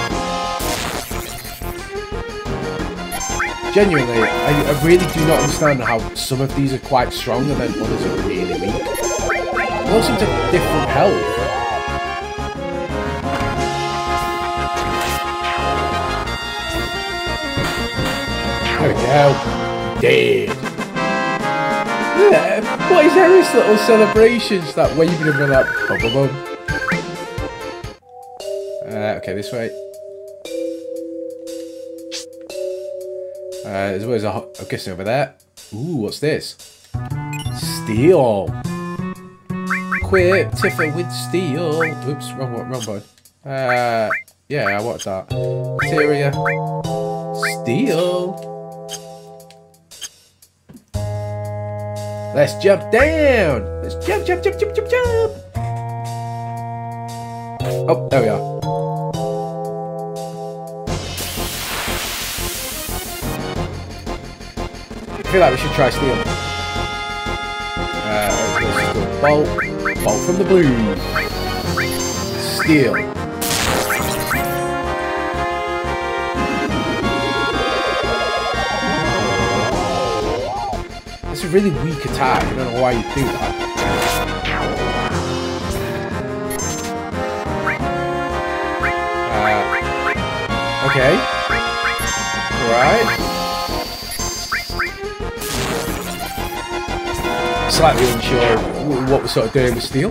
Genuinely, I, I really do not understand how some of these are quite strong and then others are really weak. They all seem to have different health. There go. Dead. Yeah, what is Harry's little celebrations? That waving with that bum. Uh, okay, this way. Uh, there's a, I'm guessing over there. Ooh, what's this? Steel. Quick, Tifa with steel. Oops, wrong one, wrong one. Uh, yeah, I watched that. Materia. Steel. Let's jump down. Let's jump, jump, jump, jump, jump, jump. Oh, there we are. I feel like we should try steel. Uh, bolt. Bolt from the blue. Steel. It's a really weak attack. I don't know why you do that. Uh, okay. Right. Slightly unsure what we're sort of doing with steel.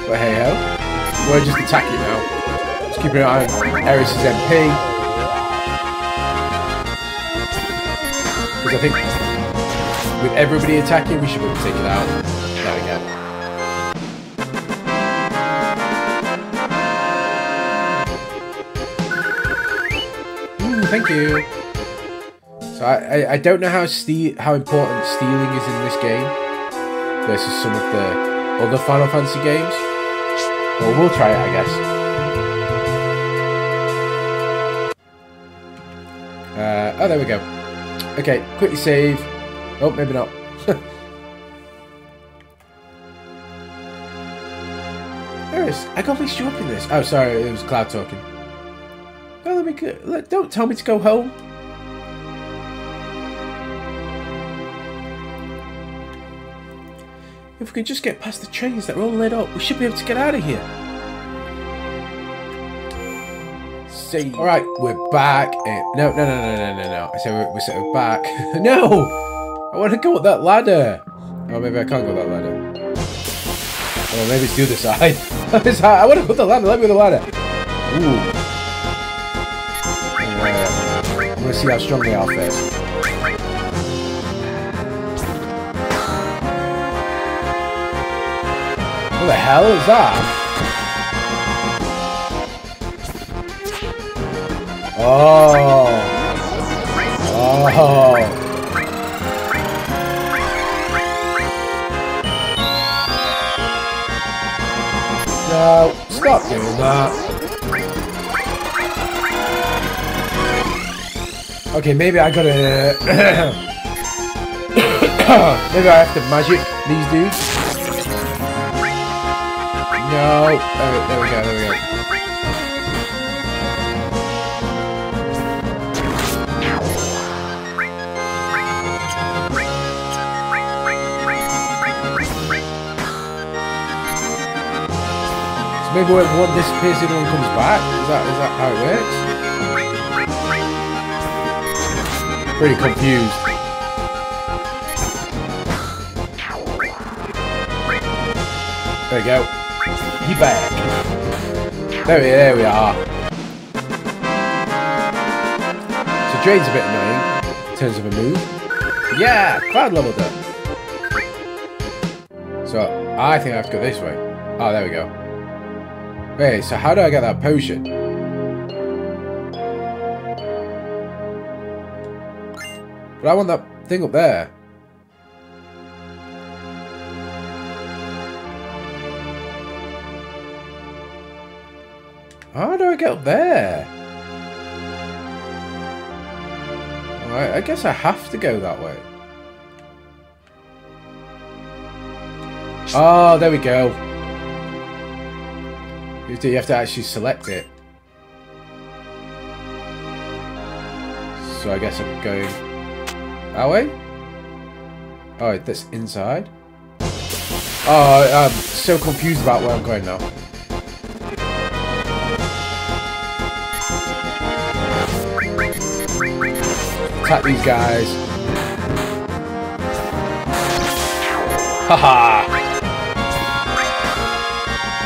But hey ho. We're just attacking now. Just keeping an eye on Aeris's MP. I think with everybody attacking, we should be able to take it out. There we go. Thank you. So I, I, I don't know how ste how important stealing is in this game versus some of the other Final Fantasy games. Well, we'll try it, I guess. Uh, oh, there we go. Okay, quickly save. Oh, maybe not. there is. I got mixed you up in this. Oh, sorry, it was Cloud talking. No, let me go. Don't tell me to go home. If we can just get past the trains that are all lit up, we should be able to get out of here. See. All right, we're back. no, no, no, no, no, no, no. I said we're, we're, we're back. no, I want to go up that ladder. Oh, maybe I can't go up that ladder. Oh, maybe it's the other side. I want to go the ladder. Let me go the ladder. Ooh. Uh, I'm gonna see how strong they are first. What the hell is that? Oh. Oh. No, stop doing that. Okay, maybe I gotta... maybe I have to magic these dudes. No. There, there we go, there we go. So maybe when one disappears, the other one comes back? Is that, is that how it works? Pretty confused. There we go. He back. There we, there we are. So Drade's a bit annoying in terms of a move. Yeah, cloud leveled up. So I think I have to go this way. Oh, there we go. Wait, so how do I get that potion? But I want that thing up there. How do I get up there? Alright, I guess I have to go that way. Oh, there we go. You have to, you have to actually select it. So I guess I'm going that way? Oh, that's inside? Oh, I'm so confused about where I'm going now. Attack these guys. Haha!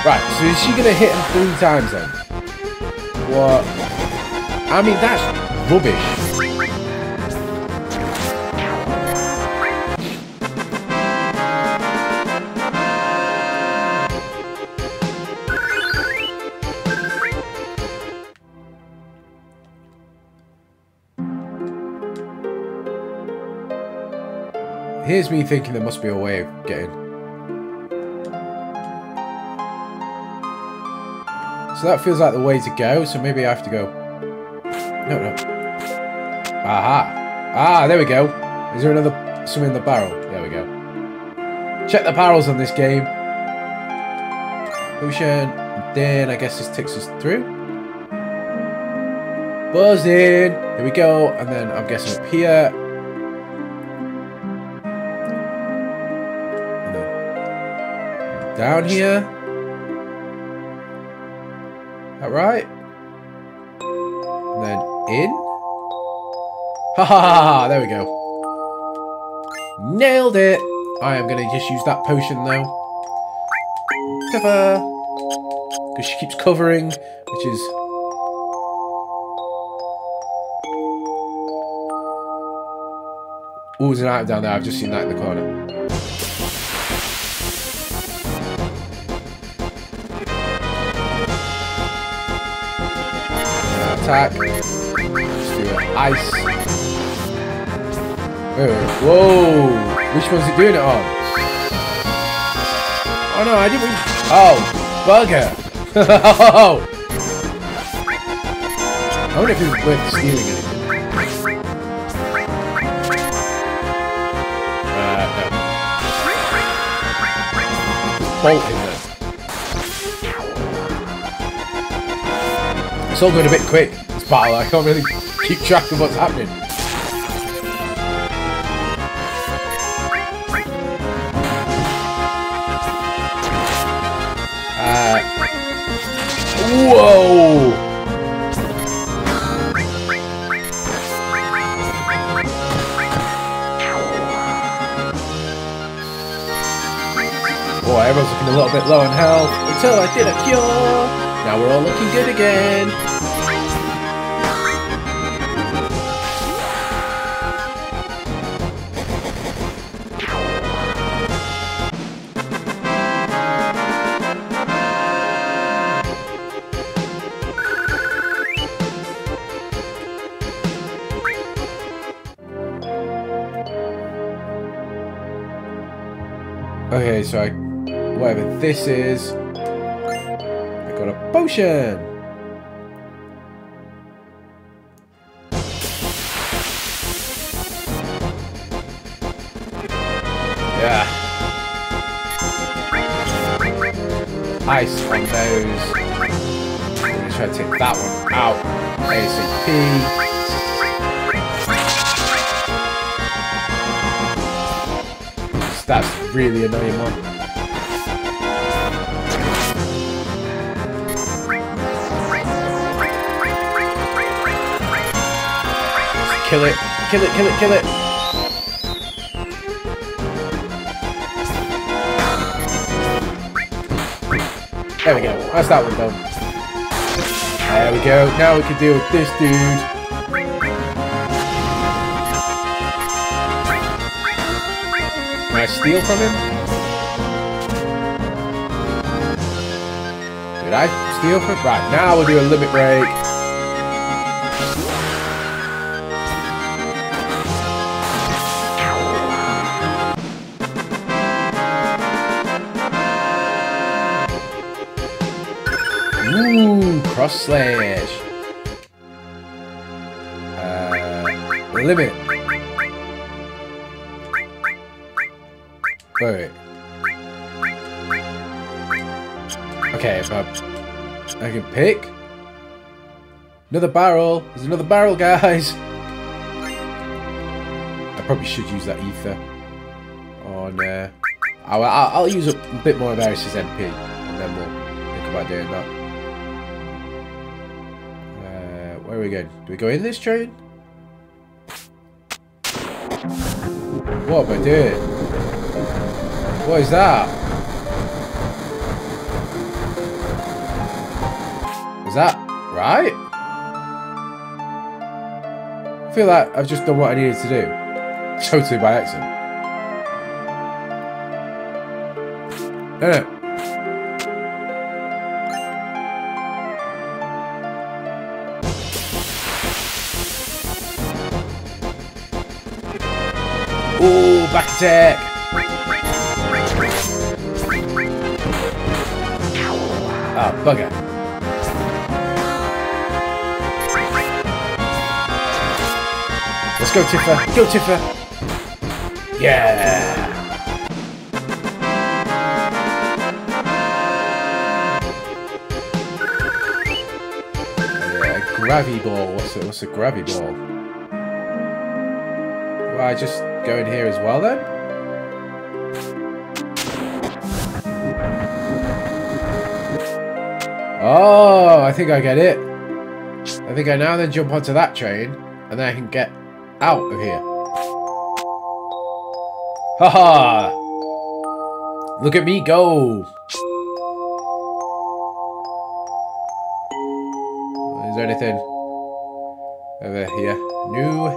Right, so is she gonna hit him three times then? What? I mean, that's rubbish. Here's me thinking there must be a way of getting... So that feels like the way to go, so maybe I have to go... No, no. Aha! Ah, there we go. Is there another... something in the barrel? There we go. Check the barrels on this game. Potion. Then I guess this takes us through. Buzz in. Here we go. And then I'm guessing up here. Down here. That right? And then in. Ha ha ha ha! There we go. Nailed it! I am going to just use that potion now. Cover! Because she keeps covering, which is... Oh, there's an item down there. I've just seen that in the corner. Attack. Let's do it. Ice. Wait, wait, Whoa! Which one's it doing it on? Oh no, I didn't. Oh, bugger! oh! I wonder if it's worth stealing anything. Uh, no. Bolt all going a bit quick, this battle. I can't really keep track of what's happening. Uh, whoa! Boy, everyone's looking a little bit low on health until I did a cure. Now we're all looking good again. So I, whatever this is, I got a potion. Yeah. Ice on those. I'm gonna try to take that one out ASAP. That's really annoying one. Kill it, kill it, kill it, kill it. There we go. That's that one done. There we go. Now we can deal with this dude. Steal from him? Did I steal from Right, now we'll do a limit break. Ooh, cross slash. Uh, limit. Pick. Another barrel. There's another barrel, guys. I probably should use that ether on. Uh, I'll, I'll, I'll use a bit more of Aeris's MP, and then we'll think about doing that. Uh, where are we going? Do we go in this train? What am I doing? What is that? Right? I feel like I've just done what I needed to do. Totally by accident. No, no. Ooh, back attack! Ah, bugger. Go, Tifa. Go, Tifa. Yeah. Yeah, ball. What's it? What's a gravity ball? Will I just go in here as well then? Oh, I think I get it. I think I now then jump onto that train, and then I can get out of here. Haha! -ha! Look at me go! Is there anything over here? New.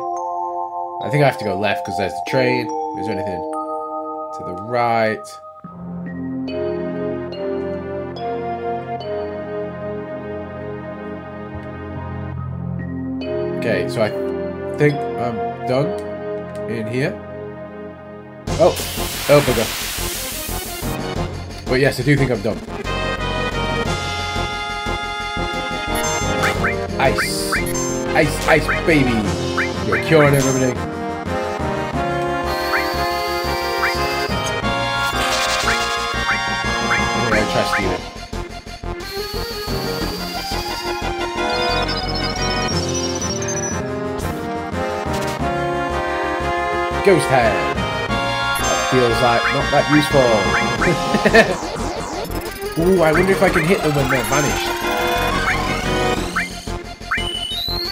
I think I have to go left because there's the train. Is there anything to the right? Okay, so I think I'm done in here. Oh, oh bugger. But yes, I do think I'm done. Ice. Ice, ice, baby. You're curing everything. I'm gonna try to Ghost hand. That feels like not that useful. Ooh, I wonder if I can hit them when they're vanished.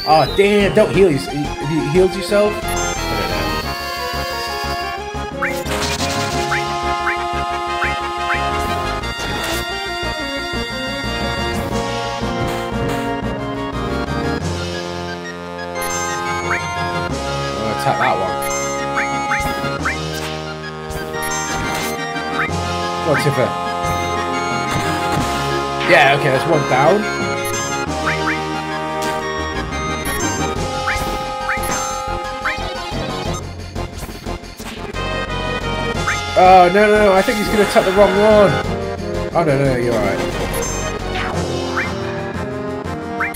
Oh damn! Don't heal yourself. Have you healed yourself? Okay, that's one down. Oh, no, no, no, I think he's going to attack the wrong one. Oh, no, no, no, you're alright.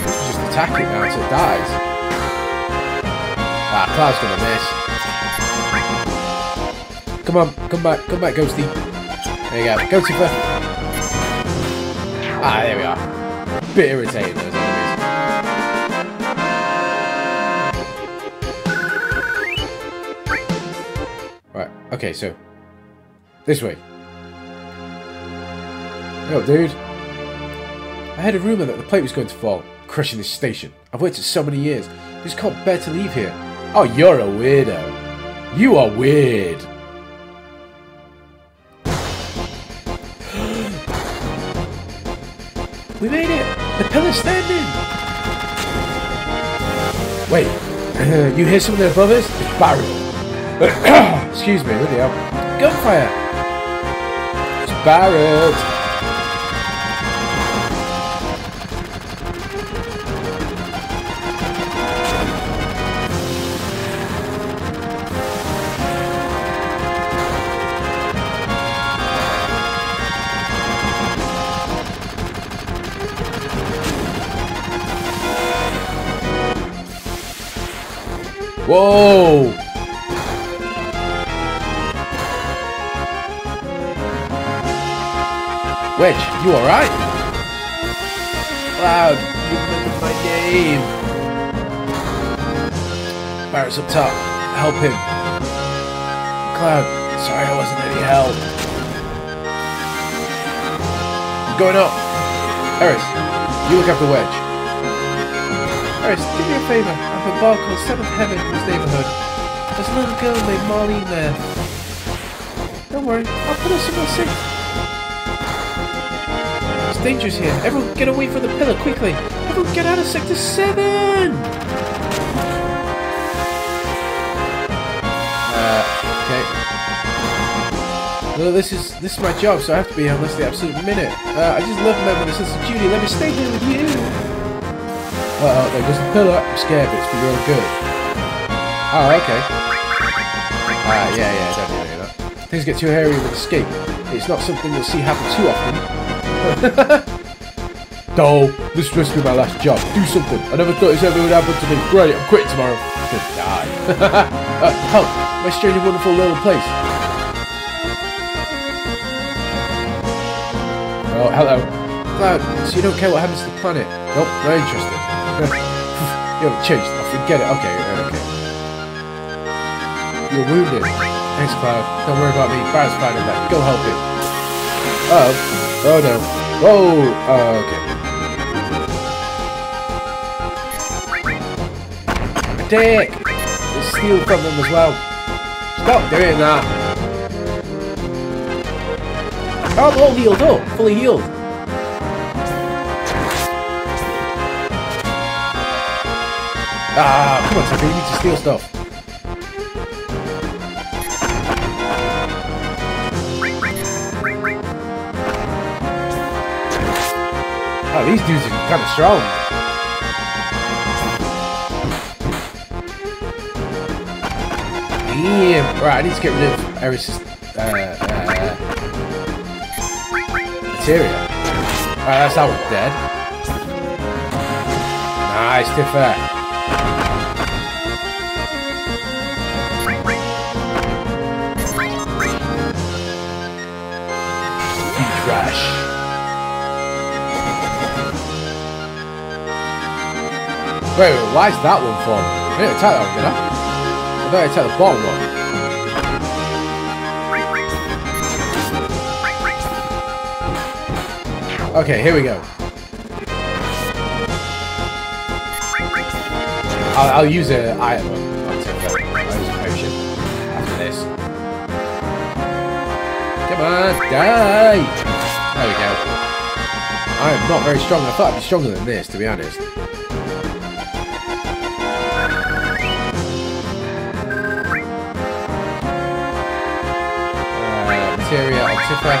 Just attack it now until it dies. Ah, Cloud's going to miss. Come on, come back, come back, Ghosty. There you go, go Tifa. Ah, there we are. Bit irritating, those enemies. Right, okay, so this way. Yo, dude. I heard a rumour that the plate was going to fall, crushing this station. I've waited so many years. I just can't bear to leave here. Oh, you're a weirdo. You are weird. We made it! The pillar's standing! Wait, you hear something above us? It's Barret. Excuse me, really hell. Gunfire! It's Barret! Whoa! Wedge, you alright? Cloud, you remembered my game. Barret's up top. Help him. Cloud, sorry I wasn't any help. I'm going up. Aeris, you look after Wedge. Aeris, do me a favour. Have a bar called Seventh Heaven in this neighbourhood. There's a little girl named Marlene there. Don't worry, I'll put her somewhere safe. It's dangerous here. Everyone get away from the pillar quickly. Everyone get out of Sector 7! Uh, okay. Well, this is this is my job, so I have to be here unless the absolute minute. Uh, I just love the sense of duty. Let me stay here with you. Uh goes the pillar. I'm scared, but for your good. Oh, okay. Ah, yeah, yeah, any of that. Things get too hairy with escape. It's not something you'll see happen too often. no, this is supposed be my last job. Do something. I never thought this ever would happen to me. Great, I'm quitting tomorrow. Good die. uh, help! My strange wonderful little place. Oh, hello. Cloud, so you don't care what happens to the planet? Nope, not interested. You haven't changed. It. Okay, okay. You're wounded. Thanks, Cloud. Don't worry about me. Barret's fine in that. Go help him. Oh. Oh no. Whoa! Oh, okay. Dick! There's steal from them as well. Stop doing that! Oh, I'm all healed up. Fully healed. Ah, come on, Tucker, you need to steal stuff. Oh, these dudes are kind of strong. Yeah, right, I need to get rid of Aeris' uh, uh, materia. Alright, that's that one dead. Nice, to fair. Uh, Wait, wait, why is that one falling? I didn't attack that one, did I? I thought I attacked the bottom one. Okay, here we go. I'll, I'll use a item. I'll take that. I'll use a potion after this. Come on, die! There we go. I am not very strong. I thought I'd be stronger than this, to be honest. On Tifa.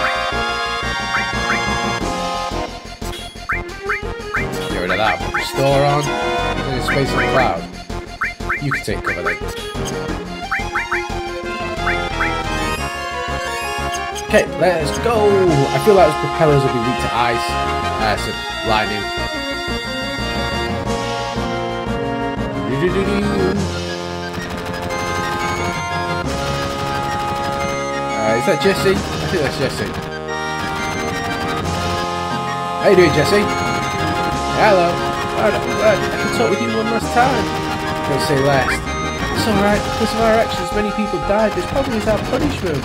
Get rid of that. Put Restore on. And Space and Cloud. You can take cover then. Okay, let's go! I feel like those propellers will be weak to ice, uh, so lightning. Uh, is that Jesse? I think that's Jesse. How you doing, Jesse? Hello. I, can talk with you one last time. Don't say last. It's alright, because of our actions many people died. This probably is our punishment.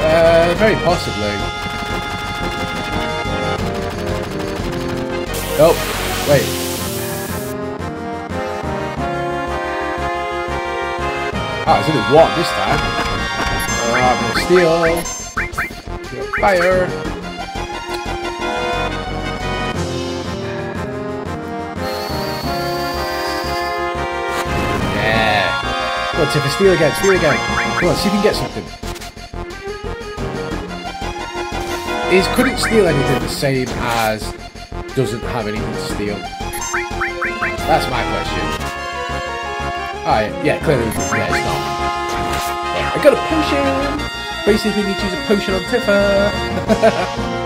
Uh, very possibly. Oh, wait. Ah, it's only one this time. Uh, steal. Fire. Yeah. Come on, Tifa, steal again, steal again. Come on, see if you can get something. Is couldn't steal anything the same as doesn't have anything to steal? That's my question. Oh, yeah, yeah clearly, yeah, it's not. I got a potion! Basically, need to use a potion on Tifa!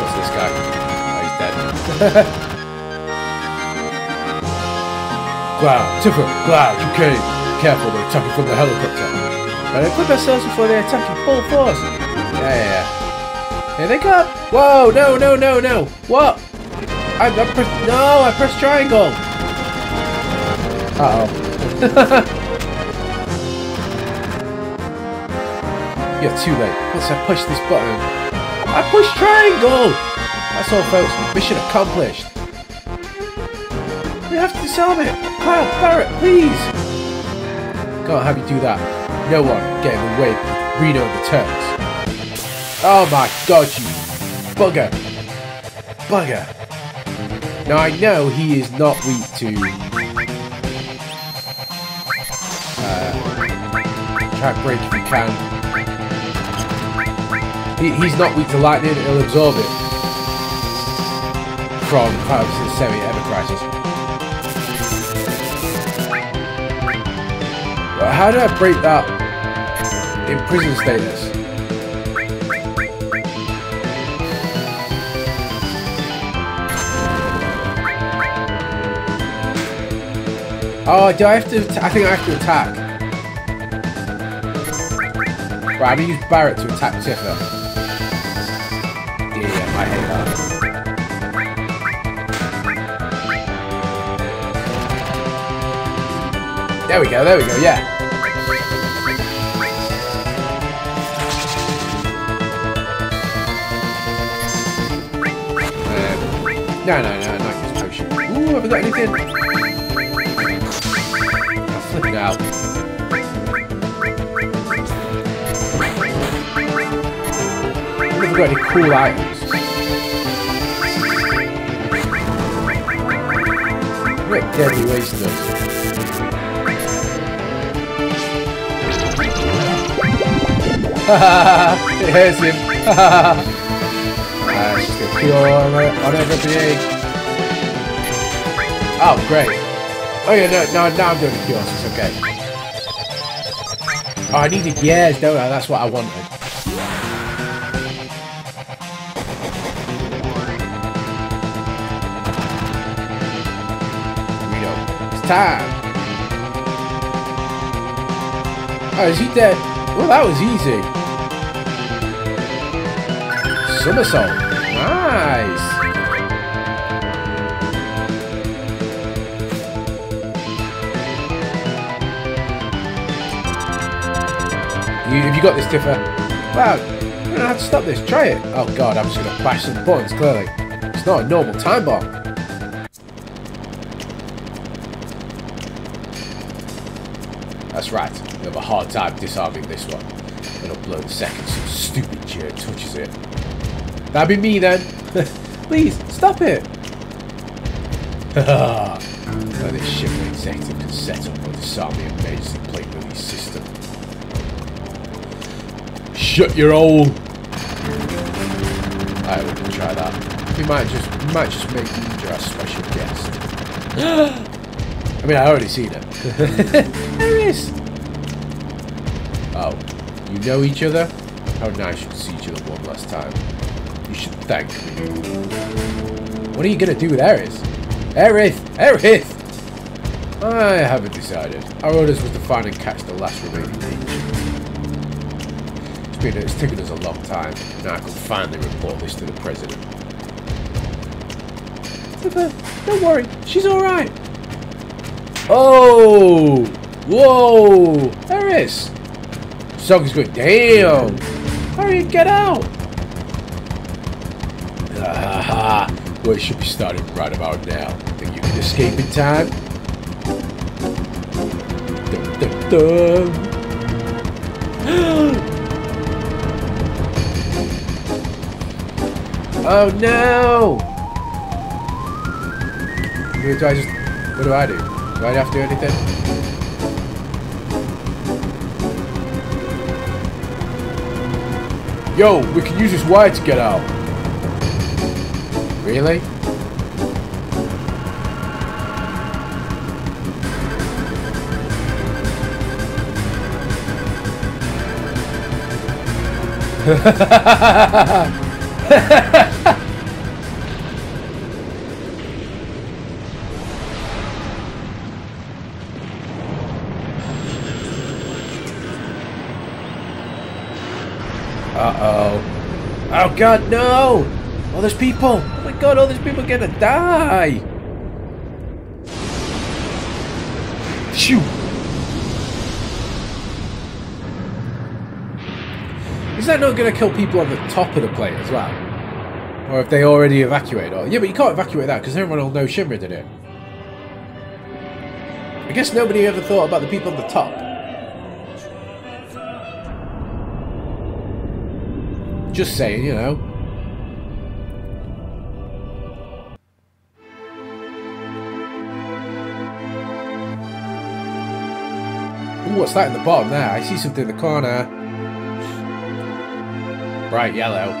What's this guy? Oh, he's dead. Cloud, Tifa, Cloud, you came. Careful, they're attacking from the helicopter. Better equip ourselves before they attack in full force. Yeah, yeah, yeah. Here they come. Whoa, no, no, no, no. What? I, I pressed, no, I pressed triangle. Uh-oh. You're too late. Once I push this button. I pushed triangle! That's all, folks. Mission accomplished. We have to disarm it. Cloud, Barret, please. Can't have you do that. No one get away way Reno and the Turks. Oh my god, you bugger. Bugger. Now I know he is not weak to... And break if you can. He, he's not weak to lightning, he'll absorb it. From Fantasy VII Ever Crisis. But how do I break that in prison status? Oh, do I have to? I think I have to attack. Right, I'm gonna use Barret to attack Tifa. Yeah, I hate that. There we go, there we go, yeah. Um, no, no, no, not this potion. Ooh, have I got anything? I'll flip it out. I wonder if I've got any cool items. What deadly waste does. it hurts him. uh, she's gonna cure on, on everybody. Oh, great. Oh yeah, no, no, now I'm doing the cure, it's okay. Oh, I needed years, don't I? That's what I wanted. Time. Oh, is he dead? Well, that was easy. Somersault. Nice. You, have you got this, Tifa? Wow, know how to stop this. Try it. Oh god, I'm just going to bash some buttons, clearly. It's not a normal time bomb. Hard time disarming this one. It'll blow the second some stupid jerk touches it. That'd be me then. Please, stop it. Haha. this shivering executive can set up or disarm the emergency plate release system. Shut your hole! I wouldn't try that. We might just we might just make you our special guest. I mean I already seen it. there is. You know each other? How nice you can see each other one last time. You should thank me. What are you gonna do with Aerith? Aerith! Aerith! I haven't decided. Our orders was to find and catch the last remaining agent been, it's taken us a long time. Now I can finally report this to the president. Don't worry, she's alright. Oh! Whoa! There Soggy's going, damn! Hurry, get out! Ah, well, it should be starting right about now. Think you can escape in time? Dun, dun, dun. Oh no! Do I just... What do I do? Do I have to do anything? Yo, we can use this wire to get out. Really? Uh-oh. god, no! All those people! Oh my god, all these people are gonna die! Shoo! Is that not gonna kill people on the top of the plane as well? Or if they already evacuated? Or, yeah, but you can't evacuate that because everyone will know Shinra did it. I guess nobody ever thought about the people on the top. Just saying, you know. Ooh, what's that in the bottom there? I see something in the corner. Bright yellow.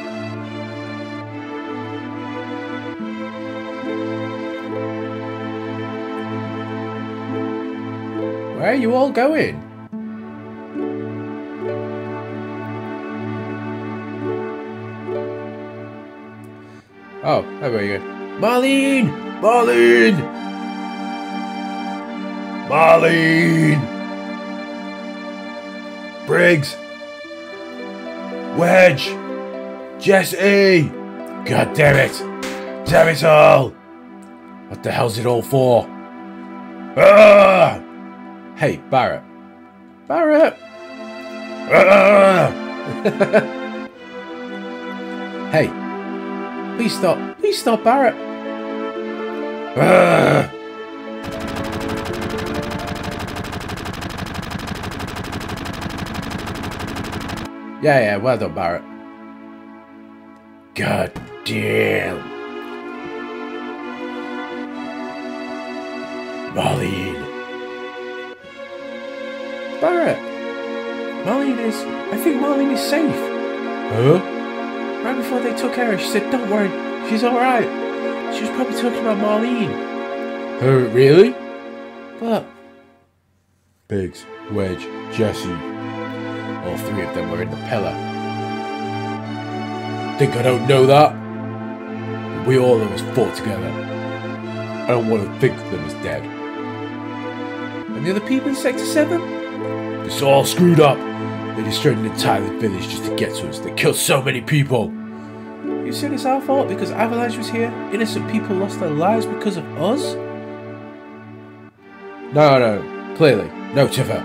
Where are you all going? Oh, there we go. Marlene! Marlene! Marlene! Biggs! Wedge! Jesse! God damn it! Damn it all! What the hell's it all for? Ah! Hey, Barret. Barret! Ah! hey, Please stop. Please stop, Barret. Uh. Yeah, yeah, well done, Barret. God damn. Marlene. Barret. Marlene is I think Marlene is safe. Huh? Right before they took her, she said, don't worry, she's alright. She was probably talking about Marlene. Her, really? But... Biggs, Wedge, Jesse. All three of them were in the pillar. Think I don't know that? We all of us fought together. I don't want to think of them as dead. And the other people in Sector 7? It's all screwed up. They destroyed an entire village just to get to us. They killed so many people. You said it's our fault because Avalanche was here? Innocent people lost their lives because of us? No, no, clearly. No, Tifa.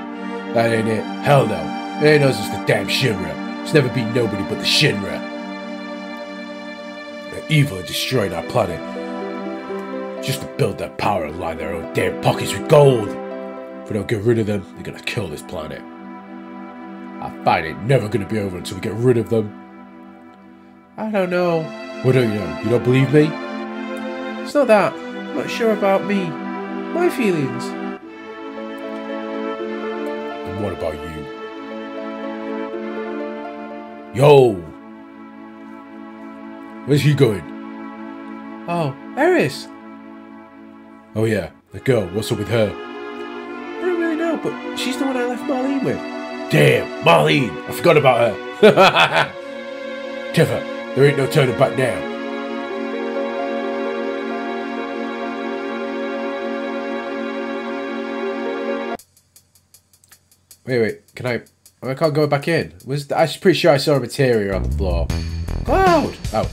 That ain't it. Hell no. It ain't us, it's the damn Shinra. It's never been nobody but the Shinra. They're evil and destroying our planet. Just to build their power and line their own damn pockets with gold. If we don't get rid of them, they're gonna kill this planet. Our fight ain't never gonna be over until we get rid of them. I don't know. What don't you know? You don't believe me? It's not that. I'm not sure about me. My feelings. And what about you? Yo! Where's he going? Oh, Aeris! Oh yeah, the girl. What's up with her? I don't really know, but she's the one I left Marlene with. Damn, Marlene! I forgot about her. Tifa, there ain't no turning back now. Wait, wait, can I... I can't go back in. Was the, I'm pretty sure I saw a materia on the floor. Cloud! Oh.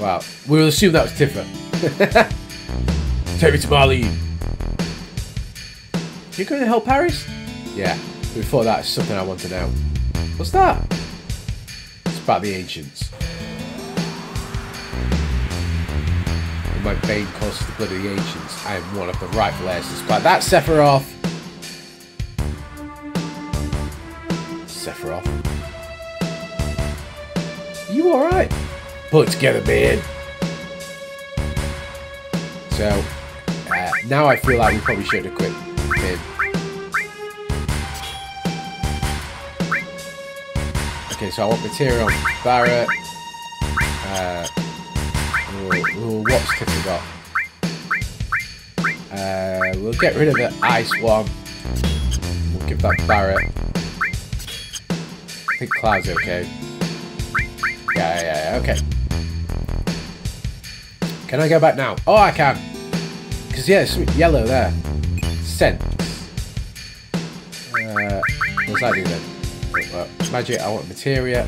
Wow. We'll assume that was Tifa. Take me to Marlene. You going to help Aeris? Yeah. Before that, it's something I want to know. What's that? It's about the ancients. My vein courses the blood of the ancients. I am one of the rightful heirs to supply that Sephiroth. Sephiroth. You alright? Put together, man. So, uh, now I feel like we probably should equip him. Okay, so I want materia on Barret. Uh, what's Tifa got? Uh, we'll get rid of the ice one. We'll give that Barret. I think Cloud's okay. Yeah, yeah, yeah, okay. Can I go back now? Oh, I can. Because, yeah, it's yellow there. Sense. Uh, what does that do then? Magic, I want materia.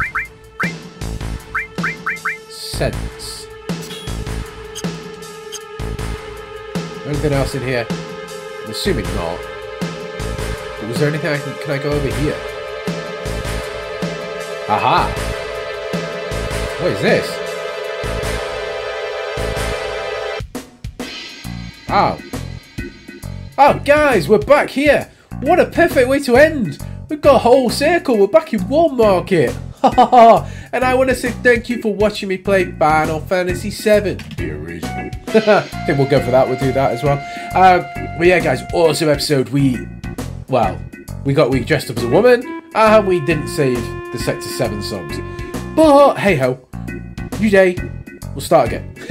Sense. Anything else in here? I'm assuming not. But was there anything I can... Can I go over here? Aha! What is this? Oh. Oh, guys, we're back here. What a perfect way to end. We've got a whole circle. We're back in Wall Market. and I want to say thank you for watching me play Final Fantasy VII. I think we'll go for that. We'll do that as well. Um, but yeah, guys, awesome episode. We, well, we got we dressed up as a woman, and we didn't save the Sector 7 songs. But hey ho, new day, we'll start again.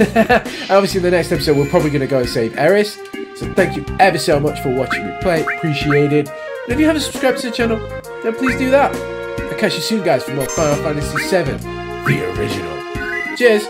obviously, in the next episode, we're probably going to go and save Aeris. So thank you ever so much for watching me play. Appreciated. And if you haven't subscribed to the channel, then please do that. I'll catch you soon, guys, for more Final Fantasy VII, the original. Cheers.